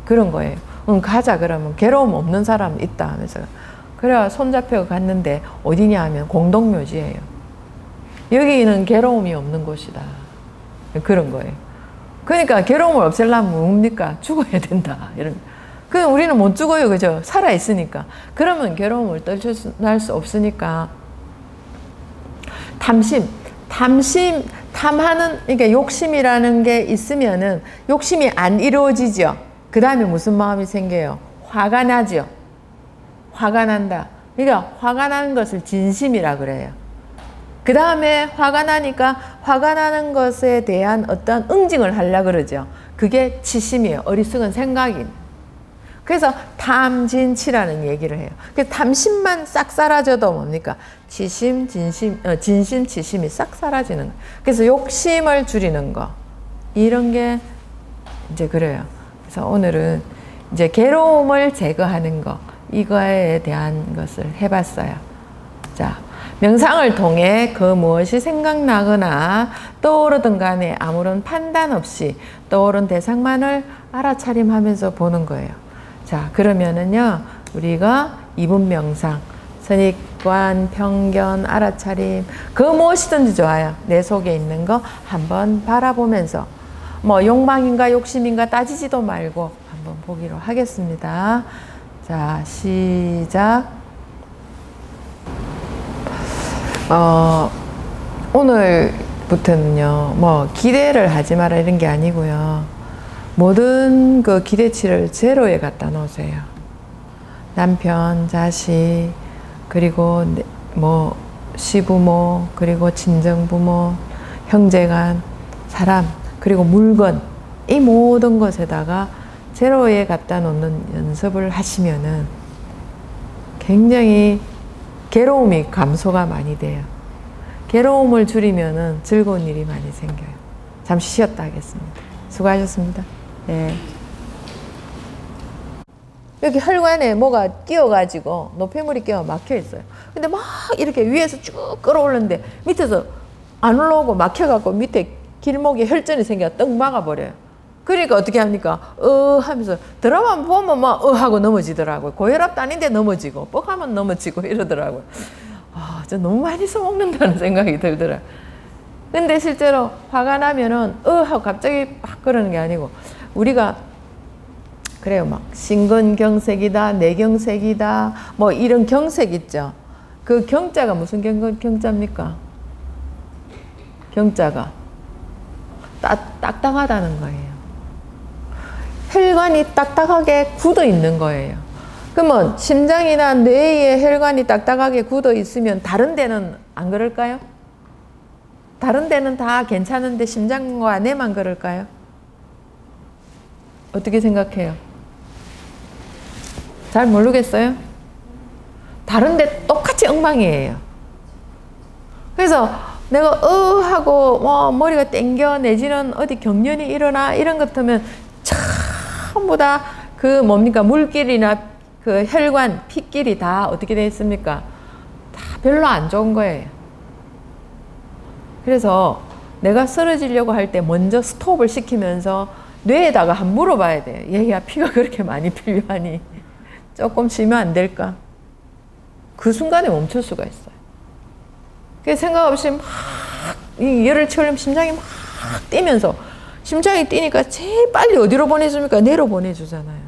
그런 거예요. 응, 가자. 그러면 괴로움 없는 사람 있다 하면서. 그래야 손잡혀 갔는데 어디냐 하면 공동묘지예요. 여기는 괴로움이 없는 곳이다. 그런 거예요. 그러니까 괴로움을 없애려면 뭡니까? 죽어야 된다. 이런. 그 우리는 못 죽어요, 그죠? 살아 있으니까. 그러면 괴로움을 떨쳐날 수 없으니까 탐심, 탐심, 탐하는 그러니까 욕심이라는 게 있으면은 욕심이 안 이루어지죠. 그 다음에 무슨 마음이 생겨요? 화가 나죠. 화가 난다. 그러니까 화가 나는 것을 진심이라 그래요. 그 다음에 화가 나니까 화가 나는 것에 대한 어떤 응징을 하려 그러죠. 그게 치심이에요. 어리석은 생각이. 그래서 탐진치라는 얘기를 해요. 그 탐심만 싹 사라져도 뭡니까? 지심, 진심, 어, 진심, 지심이 싹 사라지는 거예요. 그래서 욕심을 줄이는 거. 이런 게 이제 그래요. 그래서 오늘은 이제 괴로움을 제거하는 거. 이거에 대한 것을 해봤어요. 자, 명상을 통해 그 무엇이 생각나거나 떠오르든 간에 아무런 판단 없이 떠오른 대상만을 알아차림하면서 보는 거예요. 자, 그러면은요, 우리가 이분 명상, 선입관, 편견, 알아차림, 그 무엇이든지 좋아요. 내 속에 있는 거 한번 바라보면서, 뭐, 욕망인가 욕심인가 따지지도 말고 한번 보기로 하겠습니다. 자, 시작. 어, 오늘부터는요, 뭐, 기대를 하지 마라 이런 게 아니고요. 모든 그 기대치를 제로에 갖다 놓으세요. 남편, 자식, 그리고 뭐 시부모, 그리고 친정부모, 형제간, 사람, 그리고 물건, 이 모든 것에다가 제로에 갖다 놓는 연습을 하시면은 굉장히 괴로움이 감소가 많이 돼요. 괴로움을 줄이면은 즐거운 일이 많이 생겨요. 잠시 쉬었다 하겠습니다. 수고하셨습니다. 예. 여기 혈관에 뭐가 끼어가지고 노폐물이 끼어 막혀 있어요. 근데 막 이렇게 위에서 쭉 끌어올는데 밑에서 안 올라오고 막혀갖고 밑에 길목에 혈전이 생겨 떡 막아버려요. 그러니까 어떻게 합니까? 어 하면서 드라마 보면 막어 하고 넘어지더라고요. 고혈압도 아닌데 넘어지고 뻑하면 넘어지고 이러더라고요. 아, 저 너무 많이 써먹는다는 생각이 들더라. 근데 실제로 화가 나면은 어 하고 갑자기 막 그러는 게 아니고 우리가 그래요 막 신근경색이다 내경색이다 뭐 이런 경색 있죠 그 경자가 무슨 경, 경자입니까 경자가 딱, 딱딱하다는 거예요 혈관이 딱딱하게 굳어 있는 거예요 그러면 심장이나 뇌에 혈관이 딱딱하게 굳어 있으면 다른 데는 안 그럴까요? 다른 데는 다 괜찮은데 심장과 뇌만 그럴까요? 어떻게 생각해요? 잘 모르겠어요? 다른데 똑같이 엉망이에요. 그래서 내가 으 하고 뭐 머리가 땡겨 내지는 어디 경련이 일어나 이런 것 같으면 전부 다 그 뭡니까 물길이나 그 혈관 피길이 다 어떻게 되어 있습니까? 다 별로 안 좋은 거예요. 그래서 내가 쓰러지려고 할 때 먼저 스톱을 시키면서 뇌에다가 한 물어봐야 돼. 얘야 피가 그렇게 많이 필요하니 조금 쉬면 안 될까? 그 순간에 멈출 수가 있어요. 그 생각 없이 막 열을 채우려면 심장이 막 뛰면서 심장이 뛰니까 제일 빨리 어디로 보내줍니까? 뇌로 보내주잖아요.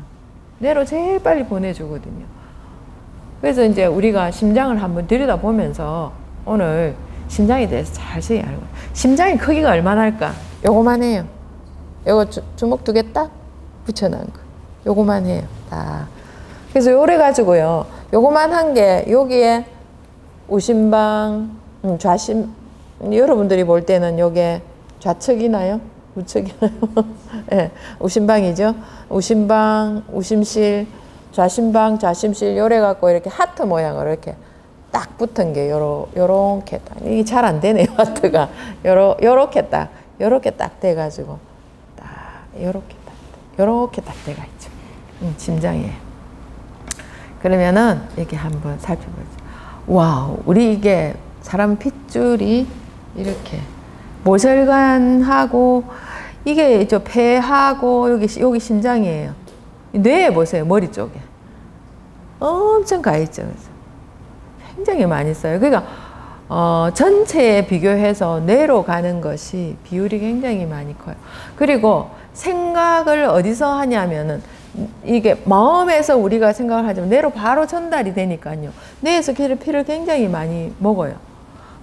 뇌로 제일 빨리 보내주거든요. 그래서 이제 우리가 심장을 한번 들여다보면서 오늘 심장에 대해서 자세히 알고 심장의 크기가 얼마나 할까? 요거만 해요. 요거 주, 주먹 두 개 딱 붙여놓은 거. 요거만 해요. 딱. 그래서 요래 가지고요. 요거만 한 게 여기에 우심방, 음, 좌심, 여러분들이 볼 때는 요게 좌측이나요? 우측이나요? 네, 우심방이죠. 우심방, 우심실, 좌심방, 좌심실 요래 갖고 이렇게 하트 모양으로 이렇게 딱 붙은 게 요러, 요렇게 딱. 이게 잘 안 되네요, 하트가. 요러, 요렇게 딱, 요렇게 딱 돼가지고 딱, 요렇게 딱, 요렇게 딱 돼가 있죠. 음, 심장이에요. 그러면은 이렇게 한번 살펴보죠. wow, 우리 이게 사람 핏줄이 이렇게 모혈관하고 이게 저 폐하고 여기 여기 심장이에요. 뇌에 보세요 머리 쪽에 엄청 가 있죠. 굉장히 많이 써요. 그러니까 어, 전체에 비교해서 뇌로 가는 것이 비율이 굉장히 많이 커요. 그리고 생각을 어디서 하냐면은 이게 마음에서 우리가 생각을 하지만 뇌로 바로 전달이 되니까요. 뇌에서 피를 굉장히 많이 먹어요.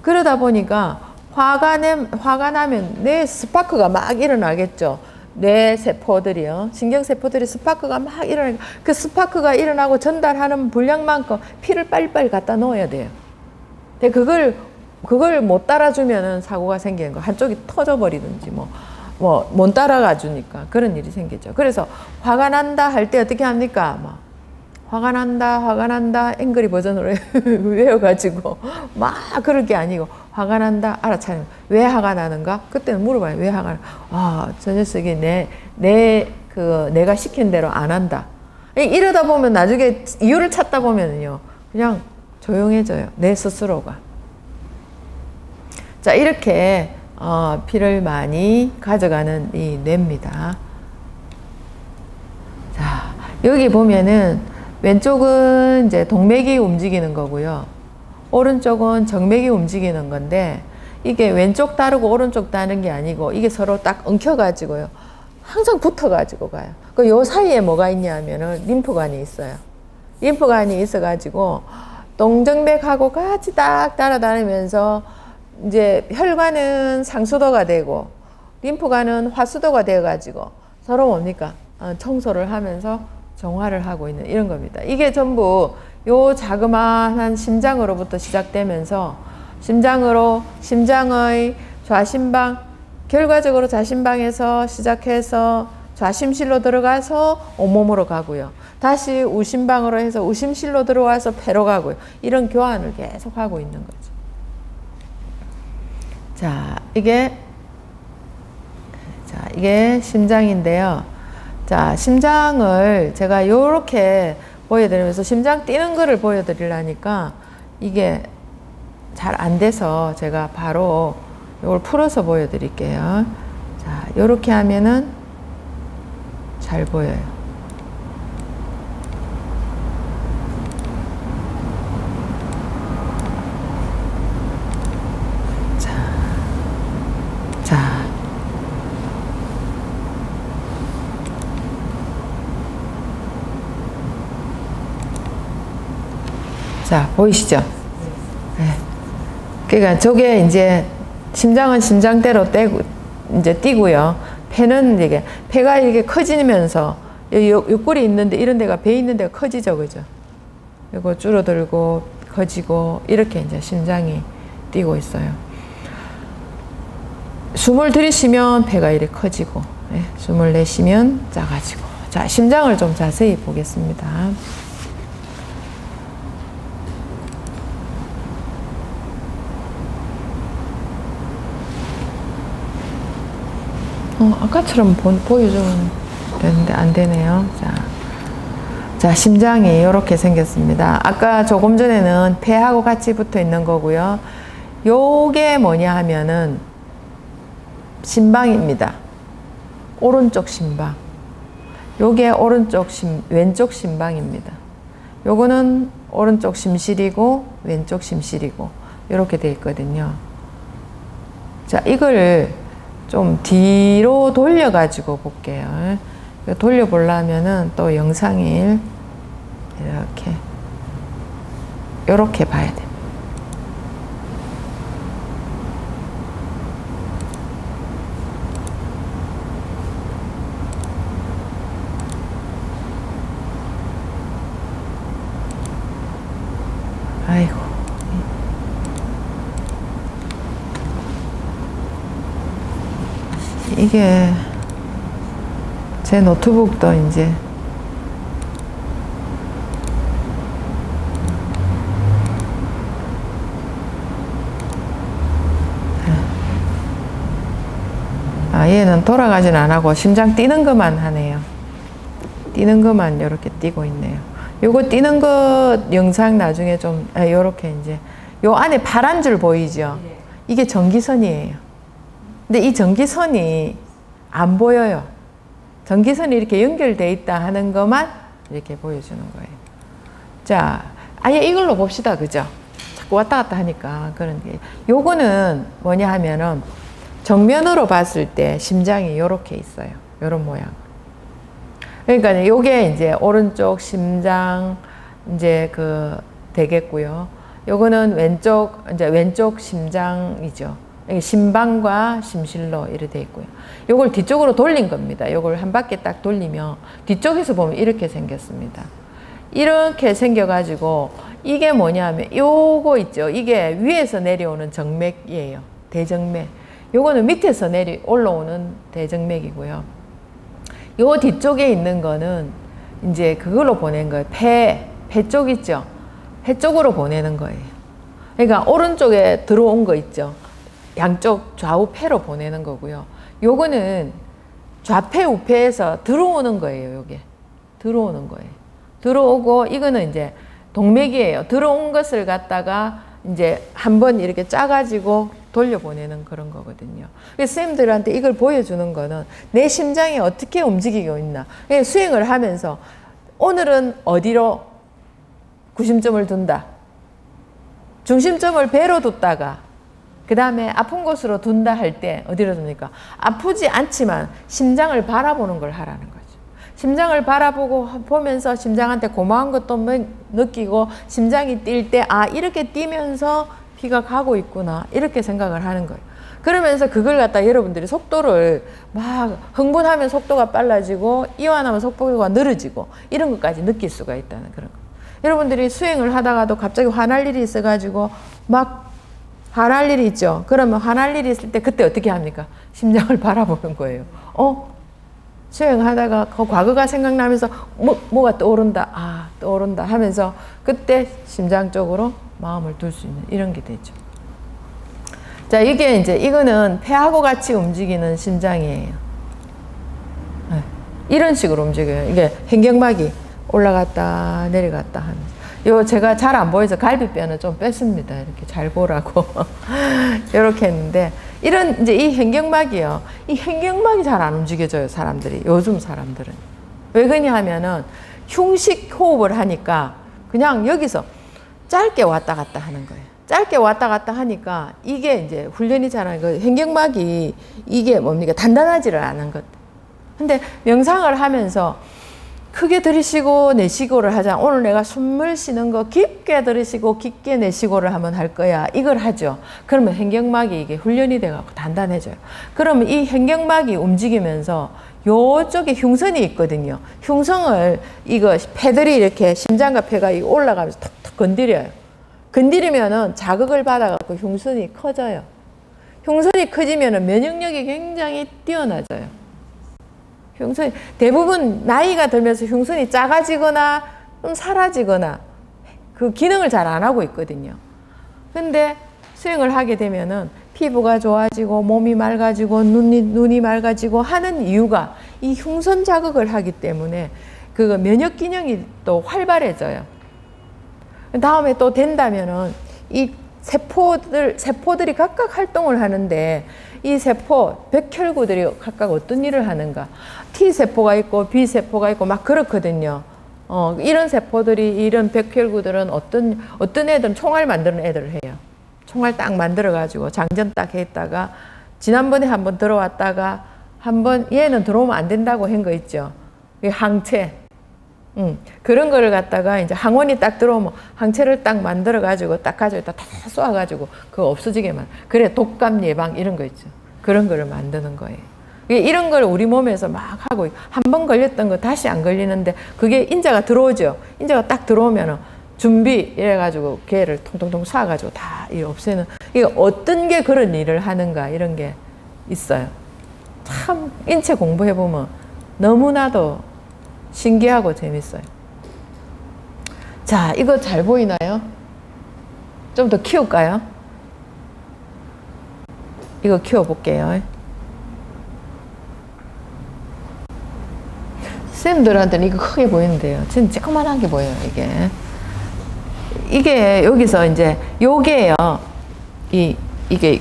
그러다 보니까 화가, 내, 화가 나면 뇌 스파크가 막 일어나겠죠. 뇌 세포들이요. 신경 세포들이 스파크가 막 일어나, 그 스파크가 일어나고 전달하는 분량만큼 피를 빨리빨리 갖다 넣어야 돼요. 근데 그걸, 그걸 못 따라주면은 사고가 생기는 거. 한쪽이 터져버리든지 뭐, 뭐, 못 따라가 주니까 그런 일이 생기죠. 그래서 화가 난다 할 때 어떻게 합니까? 막 화가 난다, 화가 난다, 앵그리 버전으로 외워가지고 막 그럴 게 아니고 화가 난다, 알아차리는 왜 화가 나는가? 그때는 물어봐요. 왜 화가 나? 아, 저 녀석이 내, 내, 그, 내가 시킨 대로 안 한다. 이러다 보면 나중에 이유를 찾다 보면요. 그냥 조용해져요. 내 스스로가. 자, 이렇게, 어, 피를 많이 가져가는 이 뇌입니다. 자, 여기 보면은 왼쪽은 이제 동맥이 움직이는 거고요. 오른쪽은 정맥이 움직이는 건데 이게 왼쪽 다르고 오른쪽 다른 게 아니고 이게 서로 딱 엉켜가지고요. 항상 붙어가지고 가요. 그 요 사이에 뭐가 있냐면은 림프관이 있어요. 림프관이 있어가지고 동정맥하고 같이 딱 따라다니면서 이제 혈관은 상수도가 되고 림프관은 화수도가 되어가지고 서로 뭡니까? 어, 청소를 하면서 정화를 하고 있는 이런 겁니다. 이게 전부 요 자그마한 심장으로부터 시작되면서 심장으로 심장의 좌심방 결과적으로 좌심방에서 시작해서 좌심실로 들어가서 온몸으로 가고요. 다시 우심방으로 해서 우심실로 들어와서 폐로 가고요. 이런 교환을 계속 하고 있는 거죠. 자, 이게 자, 이게 심장인데요. 자, 심장을 제가 이렇게 보여드리면서 심장 뛰는 거를 보여드리려니까 이게 잘 안 돼서 제가 바로 이걸 풀어서 보여드릴게요. 자, 이렇게 하면은 잘 보여요. 자, 자. 자, 보이시죠? 네. 그러니까 저게 이제 심장은 심장대로 떼고 이제 뛰고요. 폐는 이게 폐가 이렇게 커지면서 옆구리 있는데 이런 데가 배 있는 데가 커지죠, 그죠? 그리고 줄어들고 커지고 이렇게 이제 심장이 뛰고 있어요. 숨을 들이쉬면 폐가 이렇게 커지고 네. 숨을 내쉬면 작아지고 자 심장을 좀 자세히 보겠습니다. 어, 아까처럼 보, 보여주면 되는데 안 되네요. 자, 자 심장이 이렇게 생겼습니다. 아까 조금 전에는 폐하고 같이 붙어 있는 거고요. 요게 뭐냐 하면은 심방입니다. 오른쪽 심방. 요게 오른쪽 심, 왼쪽 심방입니다. 요거는 오른쪽 심실이고 왼쪽 심실이고 이렇게 되어 있거든요. 자, 이걸 좀 뒤로 돌려가지고 볼게요. 돌려보려면은 또 영상일 이렇게 이렇게 봐야 됩니다. 아이고. 이게 제 노트북도 이제 아, 얘는 돌아가진 안 하고 심장 뛰는 것만 하네요. 뛰는 것만 이렇게 뛰고 있네요. 요거 뛰는 것 영상 나중에 좀 아, 요렇게 이제 요 안에 파란 줄 보이죠? 이게 전기선이에요. 근데 이 전기선이 안 보여요. 전기선이 이렇게 연결돼 있다 하는 것만 이렇게 보여주는 거예요. 자, 아예 이걸로 봅시다. 그죠? 자꾸 왔다 갔다 하니까 그런 게. 요거는 뭐냐 하면은 정면으로 봤을 때 심장이 이렇게 있어요. 이런 모양. 그러니까 요게 이제 오른쪽 심장 이제 그 되겠고요. 요거는 왼쪽 이제 왼쪽 심장이죠. 심방과 심실로 이렇게 돼 있고요. 요걸 뒤쪽으로 돌린 겁니다. 요걸 한 바퀴 딱 돌리면 뒤쪽에서 보면 이렇게 생겼습니다. 이렇게 생겨가지고 이게 뭐냐면 요거 있죠. 이게 위에서 내려오는 정맥이에요. 대정맥. 요거는 밑에서 내리 올라오는 대정맥이고요. 요 뒤쪽에 있는 거는 이제 그걸로 보낸 거예요. 폐, 폐 쪽 있죠. 폐 쪽으로 보내는 거예요. 그러니까 오른쪽에 들어온 거 있죠. 양쪽 좌우 폐로 보내는 거고요. 요거는 좌폐 우폐에서 들어오는 거예요. 요게 들어오는 거예요. 들어오고 이거는 이제 동맥이에요. 들어온 것을 갖다가 이제 한번 이렇게 짜가지고 돌려보내는 그런 거거든요. 선생님들한테 이걸 보여주는 거는 내 심장이 어떻게 움직이고 있나. 수행을 하면서 오늘은 어디로 구심점을 둔다. 중심점을 배로 뒀다가 그 다음에 아픈 곳으로 둔다 할 때 어디로 둡니까? 아프지 않지만 심장을 바라보는 걸 하라는 거죠. 심장을 바라보고 보면서 심장한테 고마운 것도 느끼고 심장이 뛸 때 아 이렇게 뛰면서 피가 가고 있구나 이렇게 생각을 하는 거예요. 그러면서 그걸 갖다 여러분들이 속도를 막 흥분하면 속도가 빨라지고 이완하면 속도가 느려지고 이런 것까지 느낄 수가 있다는 그런 거. 여러분들이 수행을 하다가도 갑자기 화날 일이 있어가지고 막 화날 일이 있죠. 그러면 화날 일이 있을 때 그때 어떻게 합니까? 심장을 바라보는 거예요. 어? 수행하다가 그 과거가 생각나면서 뭐, 뭐가 떠오른다. 아, 떠오른다 하면서 그때 심장 쪽으로 마음을 둘 수 있는 이런 게 되죠. 자, 이게 이제 이거는 폐하고 같이 움직이는 심장이에요. 네. 이런 식으로 움직여요. 이게 횡격막이 올라갔다 내려갔다 하면서. 요 제가 잘 안 보여서 갈비뼈는 좀 뺐습니다. 이렇게 잘 보라고. 이렇게 했는데 이런 이제 이 횡격막이요. 이 횡격막이 잘 안 움직여져요, 사람들이. 요즘 사람들은. 왜 그러냐 하면은 흉식 호흡을 하니까 그냥 여기서 짧게 왔다 갔다 하는 거예요. 짧게 왔다 갔다 하니까 이게 이제 훈련이 잘하는 거 횡격막이 이게 뭡니까 단단하지를 않은 것. 근데 명상을 하면서 크게 들이쉬고 내쉬고를 하자. 오늘 내가 숨을 쉬는 거 깊게 들이쉬고 깊게 내쉬고를 하면 할 거야. 이걸 하죠. 그러면 횡격막이 이게 훈련이 돼갖고 단단해져요. 그러면 이 횡격막이 움직이면서 요쪽에 흉선이 있거든요. 흉성을 이거 폐들이 이렇게 심장과 폐가 올라가면서 톡톡 건드려요. 건드리면은 자극을 받아갖고 흉선이 커져요. 흉선이 커지면은 면역력이 굉장히 뛰어나져요. 흉선이 대부분 나이가 들면서 흉선이 작아지거나 좀 사라지거나 그 기능을 잘 안 하고 있거든요. 근데 수행을 하게 되면은 피부가 좋아지고 몸이 맑아지고 눈이 눈이 맑아지고 하는 이유가 이 흉선 자극을 하기 때문에 그 면역 기능이 또 활발해져요. 다음에 또 된다면은 이 세포들 세포들이 각각 활동을 하는데 이 세포 백혈구들이 각각 어떤 일을 하는가? T 세포가 있고 B 세포가 있고 막 그렇거든요. 어, 이런 세포들이 이런 백혈구들은 어떤 어떤 애들은 총알 만드는 애들을 해요. 총알 딱 만들어 가지고 장전 딱 했다가 지난번에 한번 들어왔다가 한번 얘는 들어오면 안 된다고 한 거 있죠. 항체. 음, 그런 거를 갖다가 이제 항원이 딱 들어오면 항체를 딱 만들어 가지고 딱 가지고 다 쏘아 가지고 그거 없어지게만. 그래 독감 예방 이런 거 있죠. 그런 거를 만드는 거예요. 이런 걸 우리 몸에서 막 하고 한 번 걸렸던 거 다시 안 걸리는데 그게 인자가 들어오죠. 인자가 딱 들어오면은 준비 이래가지고 개를 통통통 쏴가지고 다 없애는 이게 어떤 게 그런 일을 하는가 이런 게 있어요. 참 인체 공부해보면 너무나도 신기하고 재밌어요. 자, 이거 잘 보이나요? 좀 더 키울까요? 이거 키워볼게요. 쌤들한테는 이거 크게 보이는데요. 진짜 조그만한 게 보여요, 이게. 이게 여기서 이제 요게요. 이, 이게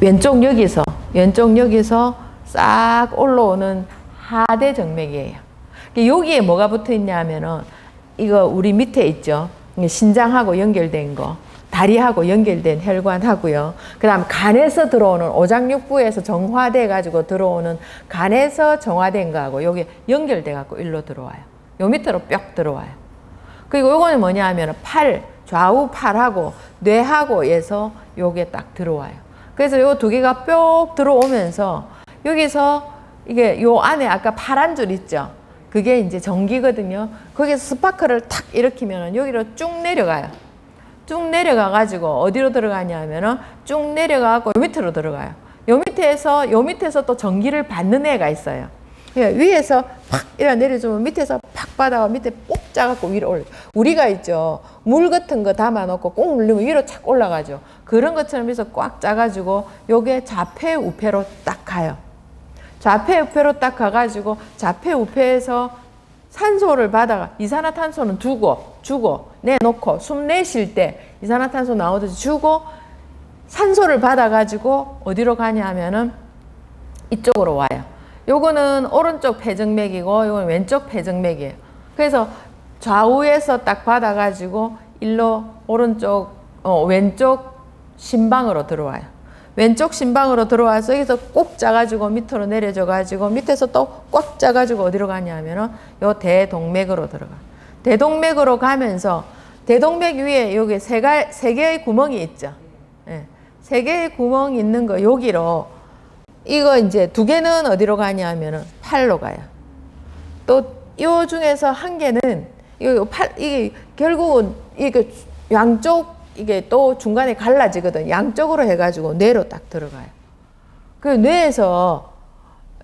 왼쪽 여기서, 왼쪽 여기서 싹 올라오는 하대 정맥이에요. 여기에 뭐가 붙어 있냐면은 이거 우리 밑에 있죠. 신장하고 연결된 거. 다리하고 연결된 혈관하고요. 그 다음 간에서 들어오는 오장육부에서 정화돼 가지고 들어오는 간에서 정화된 거하고 여기 연결돼 갖고 일로 들어와요. 요 밑으로 뿅 들어와요. 그리고 요거는 뭐냐 하면 팔, 좌우 팔하고 뇌하고 에서 요게 딱 들어와요. 그래서 요 두 개가 뿅 들어오면서 여기서 이게 요 안에 아까 파란 줄 있죠? 그게 이제 전기거든요. 거기서 스파크를 탁 일으키면 여기로 쭉 내려가요. 쭉 내려가 가지고 어디로 들어가냐면은 쭉 내려가고 요 밑으로 들어가요. 요 밑에서 요 밑에서 또 전기를 받는 애가 있어요. 위에서 팍 이래 내려주면 밑에서 팍 받아가 밑에 꼭 짜갖고 위로 올려. 우리가 있죠. 물 같은 거 담아놓고 꼭 눌리면 위로 착 올라가죠. 그런 것처럼 해서 꽉 짜가지고 요게 좌폐 우폐로 딱 가요. 좌폐 우폐로 딱 가가지고 좌폐 우폐에서 산소를 받아가 이산화탄소는 두고 주고 내놓고 숨 내쉴 때 이산화탄소 나오듯이 주고 산소를 받아가지고 어디로 가냐 하면은 이쪽으로 와요. 요거는 오른쪽 폐정맥이고 요건 왼쪽 폐정맥이에요. 그래서 좌우에서 딱 받아가지고 일로 오른쪽 어, 왼쪽 심방으로 들어와요. 왼쪽 심방으로 들어와서 여기서 꼭 짜가지고 밑으로 내려져 가지고 밑에서 또 꽉 짜가지고 어디로 가냐면은 요 대동맥으로 들어가. 대동맥으로 가면서 대동맥 위에 여기 세, 가, 세 개의 구멍이 있죠. 네. 세 개의 구멍 있는 거 여기로 이거 이제 두 개는 어디로 가냐면은 팔로 가요. 또이 중에서 한 개는 이거 팔 이게 결국은 이게 양쪽 이게 또 중간에 갈라지거든. 양쪽으로 해가지고 뇌로 딱 들어가요. 그 뇌에서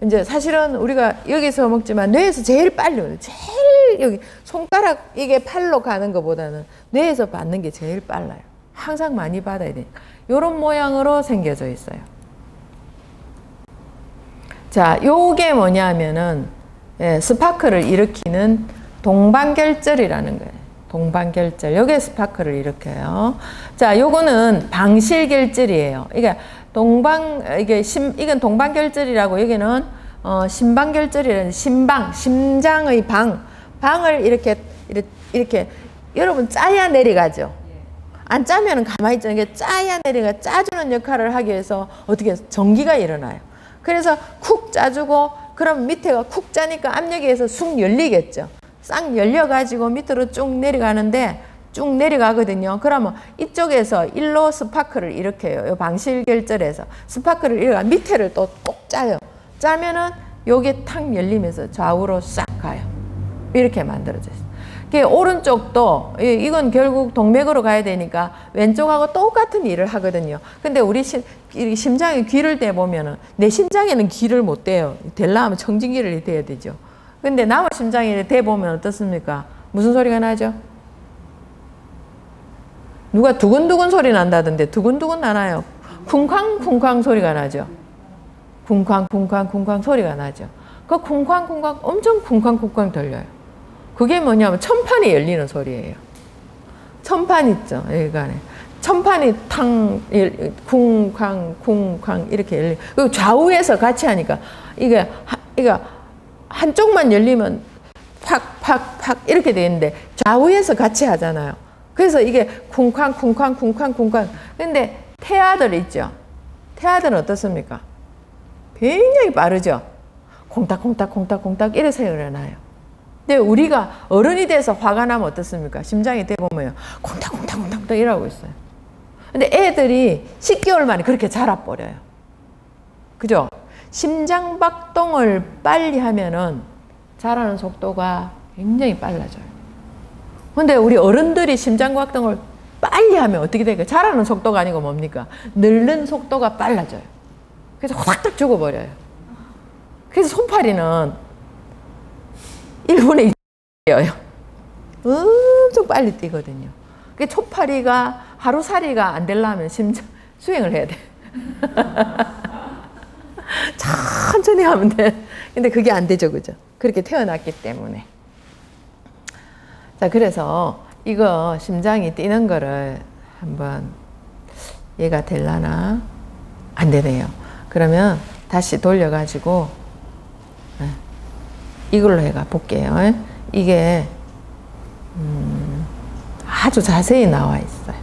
이제 사실은 우리가 여기서 먹지만 뇌에서 제일 빨리 제일 여기 손가락 이게 팔로 가는 것보다는 뇌에서 받는 게 제일 빨라요. 항상 많이 받아야 되니까. 이런 모양으로 생겨져 있어요. 자, 요게 뭐냐면은 예, 스파크를 일으키는 동방결절이라는 거예요. 동방결절. 요게 스파크를 일으켜요. 자, 요거는 방실결절이에요. 이게 동방 이게 심 이건 동방결절이라고 여기는 어, 심방결절이라는 심방 심장의 방 방을 이렇게 이렇게, 여러분 짜야 내려가죠. 안 짜면은 가만히 있잖아요. 이게 짜야 내려가 짜주는 역할을 하기 위해서 어떻게 전기가 일어나요. 그래서 쿡 짜주고 그럼 밑에가 쿡 짜니까 압력에 의해서 쑥 열리겠죠. 싹 열려가지고 밑으로 쭉 내려가는데 쭉 내려가거든요. 그러면 이쪽에서 일로 스파크를 일으켜요. 요 방실결절에서 스파크를 일어가 밑에를 또 꼭 짜요. 짜면은 요게 탁 열리면서 좌우로 싹 가요. 이렇게 만들어져 있어요. 오른쪽도 이건 결국 동맥으로 가야 되니까 왼쪽하고 똑같은 일을 하거든요. 근데 우리 심, 심장에 귀를 대보면은 내 심장에는 귀를 못 대요. 될라면 청진기를 대야 되죠. 근데 남의 심장에 대보면 어떻습니까? 무슨 소리가 나죠? 누가 두근두근 소리 난다던데 두근두근 나나요? 쿵쾅쿵쾅 소리가 나죠. 쿵쾅쿵쾅 쿵쾅 소리가 나죠. 그 쿵쾅쿵쾅 엄청 쿵쾅쿵쾅 들려요. 그게 뭐냐면 천판이 열리는 소리예요. 천판 있죠. 여기간에. 천판이 탕, 쿵쾅, 쿵쾅 이렇게 열리. 그리고 좌우에서 같이 하니까 이게, 이게 한쪽만 열리면 팍, 팍, 팍 이렇게 되는데 좌우에서 같이 하잖아요. 그래서 이게 쿵쾅, 쿵쾅, 쿵쾅, 쿵쾅. 근데 태아들 있죠. 태아들은 어떻습니까? 굉장히 빠르죠. 콩닥콩닥, 콩닥콩닥 이래서 일어나요. 근데 우리가 어른이 돼서 화가 나면 어떻습니까? 심장이 대보면 콩닥콩닥콩닥 이러고 있어요. 근데 애들이 10개월 만에 그렇게 자라버려요. 그죠? 심장박동을 빨리 하면은 자라는 속도가 굉장히 빨라져요. 근데 우리 어른들이 심장박동을 빨리 하면 어떻게 될까요? 자라는 속도가 아니고 뭡니까? 늘는 속도가 빨라져요. 그래서 확딱 죽어버려요. 그래서 손파리는 1분에 2요 엄청 빨리 뛰거든요. 그 초파리가 하루살이가 안 되려면 심장 수행을 해야 돼. 천천히 하면 돼. 근데 그게 안 되죠, 그죠? 그렇게 태어났기 때문에. 자, 그래서 이거 심장이 뛰는 거를 한번 얘가 될라나? 안 되네요. 그러면 다시 돌려가지고 네, 이걸로 해가 볼게요. 이게 음, 아주 자세히 나와 있어요.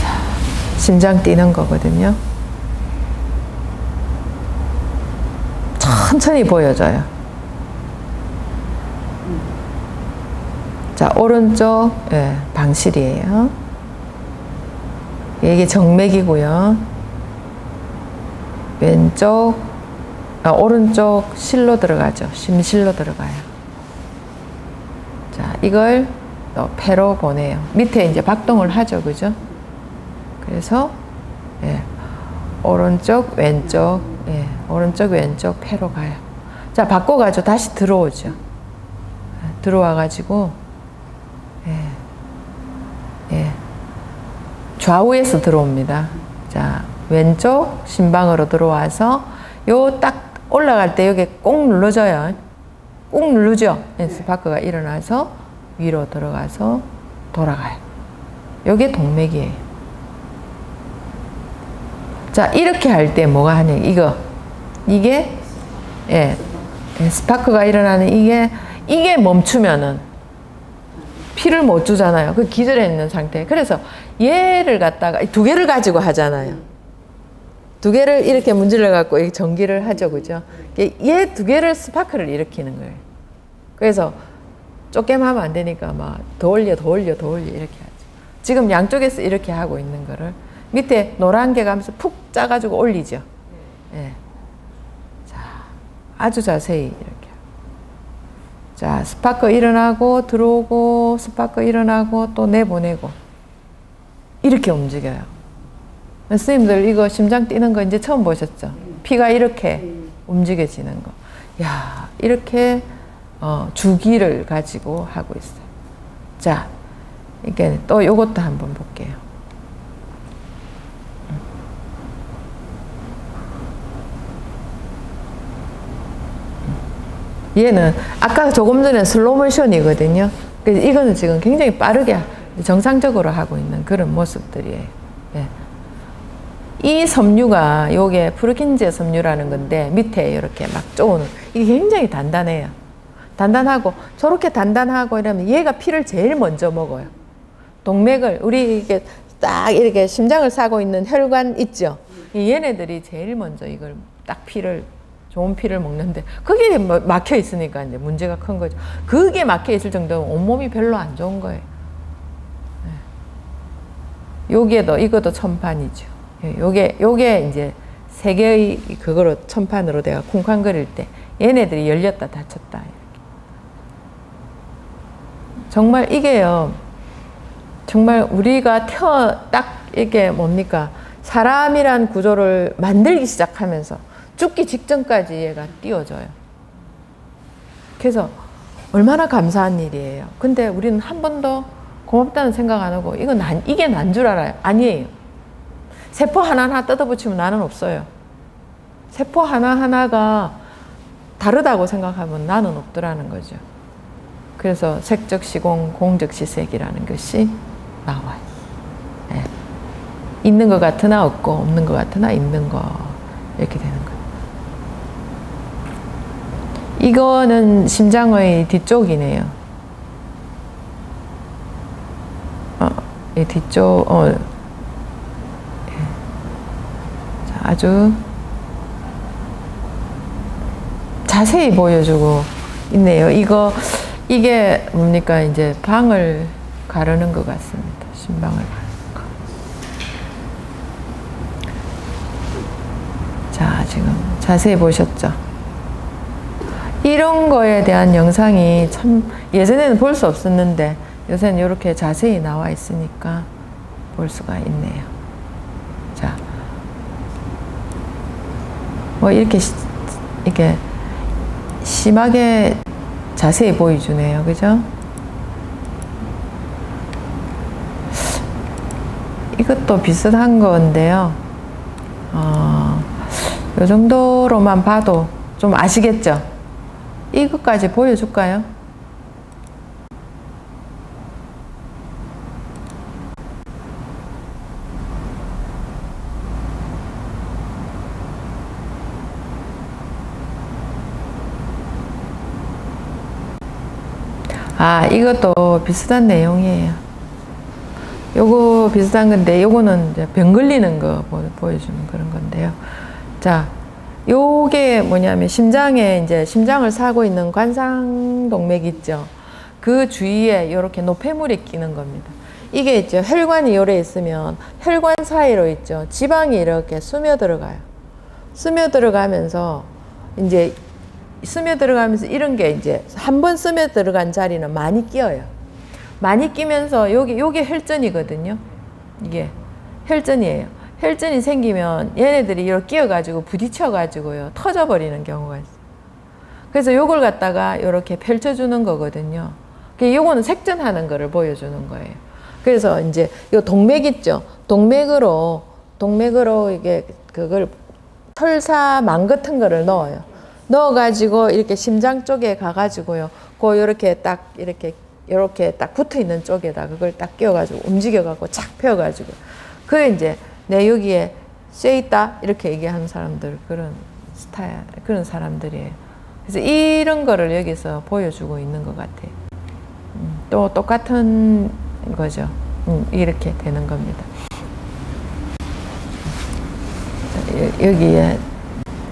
자, 심장 뛰는 거거든요. 천천히 보여져요. 자, 오른쪽 예, 방실이에요. 이게 정맥이고요. 왼쪽, 아, 오른쪽 실로 들어가죠. 심실로 들어가요. 자, 이걸 또 폐로 보내요. 밑에 이제 박동을 하죠. 그죠? 그래서, 예, 오른쪽, 왼쪽, 예, 오른쪽, 왼쪽 폐로 가요. 자, 바꿔가지고 다시 들어오죠. 들어와가지고, 예, 예. 좌우에서 들어옵니다. 자, 왼쪽 심방으로 들어와서 요 딱 올라갈 때 여기 꼭 눌러줘요. 꼭 누르죠. 스파크가 일어나서 위로 들어가서 돌아가요. 요게 동맥이에요. 자, 이렇게 할 때 뭐가 하냐. 이거. 이게, 예. 스파크가 일어나는 이게, 이게 멈추면은 피를 못 주잖아요. 그 기절해 있는 상태. 그래서 얘를 갖다가 두 개를 가지고 하잖아요. 두 개를 이렇게 문질러 갖고 전기를 하죠, 그죠? 얘 두 개를 스파크를 일으키는 거예요. 그래서 쪼개면 하면 안 되니까 막 더 올려, 더 올려, 더 올려 이렇게 하죠. 지금 양쪽에서 이렇게 하고 있는 거를 밑에 노란 개 가면서 푹 짜가지고 올리죠. 예. 자, 아주 자세히 이렇게. 자, 스파크 일어나고 들어오고 스파크 일어나고 또 내보내고 이렇게 움직여요. 선생님들 이거 심장 뛰는 거 이제 처음 보셨죠? 피가 이렇게 움직여지는 거. 야, 이렇게 어, 주기를 가지고 하고 있어요. 자, 이게 또 요것도 한번 볼게요. 얘는 아까 조금 전에 슬로우 모션이거든요. 그래서 이거는 지금 굉장히 빠르게 정상적으로 하고 있는 그런 모습들이에요. 예. 이 섬유가 요게 프루킨제 섬유라는 건데 밑에 이렇게 막 쪼는 이게 굉장히 단단해요. 단단하고 저렇게 단단하고 이러면 얘가 피를 제일 먼저 먹어요. 동맥을 우리 이게 딱 이렇게 심장을 싸고 있는 혈관 있죠. 얘네들이 제일 먼저 이걸 딱 피를 좋은 피를 먹는데 그게 뭐 막혀 있으니까 이제 문제가 큰 거죠. 그게 막혀 있을 정도면 온몸이 별로 안 좋은 거예요. 네. 여기에도 이것도 천판이죠. 예, 요게 요게 이제 세 개의 그거로 천판으로 내가 쿵쾅거릴 때 얘네들이 열렸다 닫혔다 이렇게. 정말 이게요. 정말 우리가 태어 딱 이게 뭡니까 사람이란 구조를 만들기 시작하면서 죽기 직전까지 얘가 띄워져요. 그래서 얼마나 감사한 일이에요. 근데 우리는 한 번도 고맙다는 생각 안 하고 이거 난 이게 난 줄 알아요. 아니에요. 세포 하나하나 뜯어붙이면 나는 없어요. 세포 하나하나가 다르다고 생각하면 나는 없더라는 거죠. 그래서 색적 시공, 공적 시색이라는 것이 나와요. 네. 있는 것 같으나 없고 없는 것 같으나 있는 거 이렇게 되는 거예요. 이거는 심장의 뒤쪽이네요. 어, 이 뒤쪽, 어, 자, 아주 자세히 보여주고 있네요. 이거, 이게 뭡니까? 이제 방을 가르는 것 같습니다. 심방을 가르는 거. 자, 지금 자세히 보셨죠? 이런 거에 대한 영상이 참 예전에는 볼 수 없었는데 요새는 이렇게 자세히 나와 있으니까 볼 수가 있네요. 뭐 이렇게 시, 이렇게 심하게 자세히 보여주네요. 그죠? 이것도 비슷한 건데요. 어, 이 정도로만 봐도 좀 아시겠죠? 이것까지 보여줄까요? 아, 이것도 비슷한 내용이에요. 요거 비슷한 건데, 요거는 이제 병 걸리는 거 보여주는 그런 건데요. 자, 요게 뭐냐면 심장에 이제 심장을 사고 있는 관상동맥 있죠. 그 주위에 이렇게 노폐물이 끼는 겁니다. 이게 있죠. 혈관이 요래 있으면 혈관 사이로 있죠. 지방이 이렇게 스며들어가요. 스며들어가면서 이제 스며들어가면서 이런 게 이제 한 번 스며들어간 자리는 많이 끼어요. 많이 끼면서 여기 요게 혈전이거든요. 이게 혈전이에요. 혈전이 생기면 얘네들이 이렇게 끼어가지고 부딪혀가지고요 터져버리는 경우가 있어요. 그래서 요걸 갖다가 이렇게 펼쳐주는 거거든요. 요거는 색전하는 거를 보여주는 거예요. 그래서 이제 요 동맥 있죠. 동맥으로 동맥으로 이게 그걸 털사망 같은 거를 넣어요. 넣어가지고 이렇게 심장 쪽에 가가지고요. 그 이렇게 딱 이렇게 이렇게 딱 붙어 있는 쪽에다 그걸 딱 끼워가지고 움직여갖고 착 펴가지고 그 이제 내 여기에 쇠 있다 이렇게 얘기하는 사람들 그런 스타일 그런 사람들이에요. 그래서 이런 거를 여기서 보여주고 있는 것 같아요. 음, 또 똑같은 거죠. 음, 이렇게 되는 겁니다. 여기에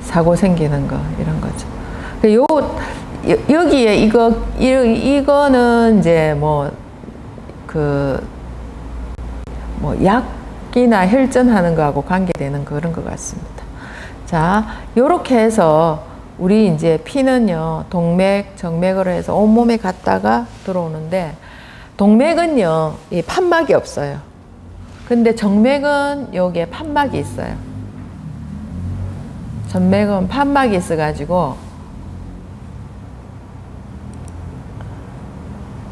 사고 생기는 거 이런 거죠. 그요 여기에 이거 이거는 이제 뭐 그뭐 뭐 약이나 혈전하는 거하고 관계되는 그런 것 같습니다. 자, 요렇게 해서 우리 이제 피는요 동맥, 정맥으로 해서 온 몸에 갔다가 들어오는데 동맥은요 이 판막이 없어요. 근데 정맥은 여기에 판막이 있어요. 전맥은 판막이 있어가지고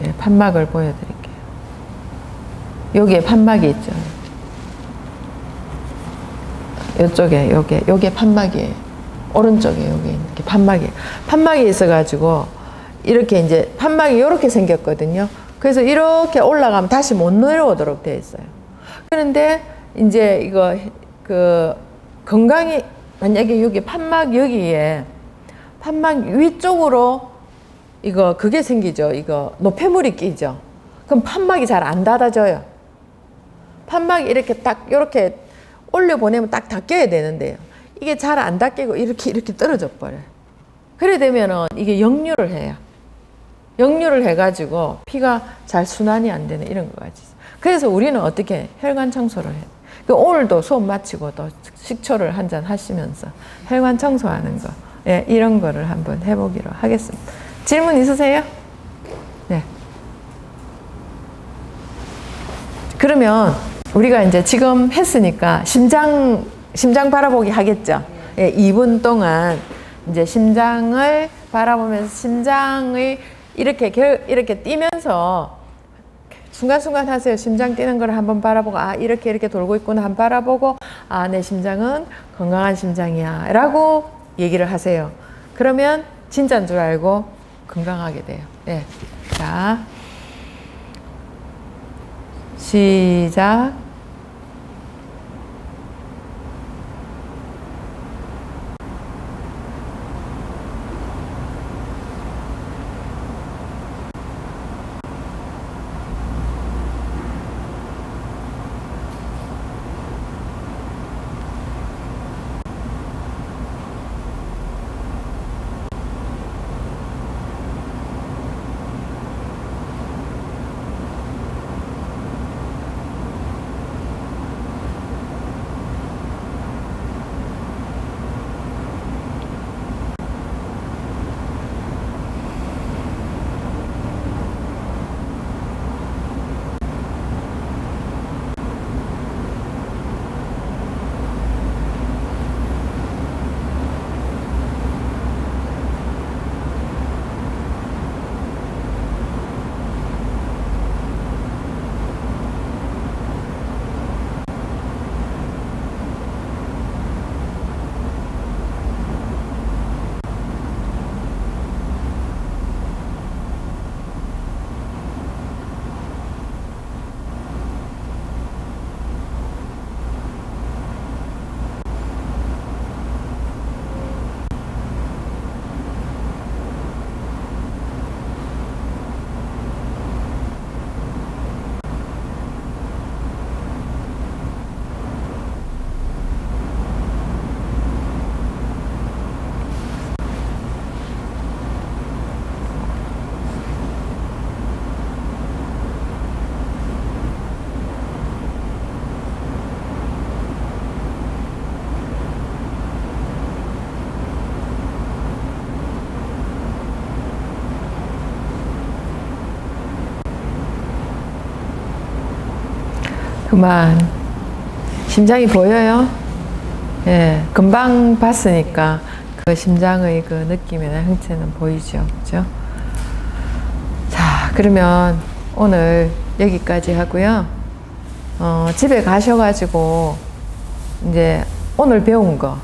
예, 판막을 보여드릴게요. 여기에 판막이 있죠. 이쪽에 요게 요게 판막이에요. 오른쪽에 여기 이렇게 판막이 판막이 있어가지고 이렇게 이제 판막이 이렇게 생겼거든요. 그래서 이렇게 올라가면 다시 못 내려오도록 되어 있어요. 그런데 이제 이거 그 건강이 만약에 여기 판막 여기에 판막 위쪽으로 이거 그게 생기죠. 이거 노폐물이 끼죠. 그럼 판막이 잘 안 닫아져요. 판막이 이렇게 딱 이렇게 올려 보내면 딱 닫혀야 되는데요. 이게 잘 안 닫히고 이렇게 이렇게 떨어져 버려요. 그래 되면은 이게 역류를 해요. 역류를 해가지고 피가 잘 순환이 안 되는 이런 거 같이. 그래서 우리는 어떻게 혈관 청소를 해요. 그 오늘도 수업 마치고 또 식초를 한 잔 하시면서 혈관 청소하는 거, 예, 이런 거를 한번 해보기로 하겠습니다. 질문 있으세요? 네. 그러면 우리가 이제 지금 했으니까 심장, 심장 바라보기 하겠죠? 예, 2분 동안 이제 심장을 바라보면서 심장의 이렇게, 이렇게 뛰면서 순간순간 하세요. 심장 뛰는 걸 한번 바라보고 아 이렇게 이렇게 돌고 있구나 한번 바라보고 아 내 심장은 건강한 심장이야 라고 얘기를 하세요. 그러면 진짜인 줄 알고 건강하게 돼요. 네. 자 시작 그만. 심장이 보여요? 예, 금방 봤으니까 그 심장의 그 느낌이나 형체는 보이죠. 그죠? 자, 그러면 오늘 여기까지 하고요. 어, 집에 가셔가지고 이제 오늘 배운 거,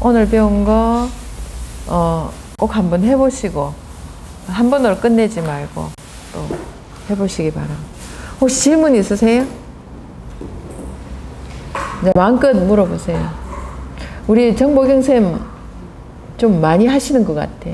오늘 배운 거, 어, 꼭 한번 해보시고, 한 번으로 끝내지 말고 또 해보시기 바랍니다. 혹시 질문 있으세요? 이제 마음껏 물어보세요. 우리 정보경 쌤 좀 많이 하시는 것 같아.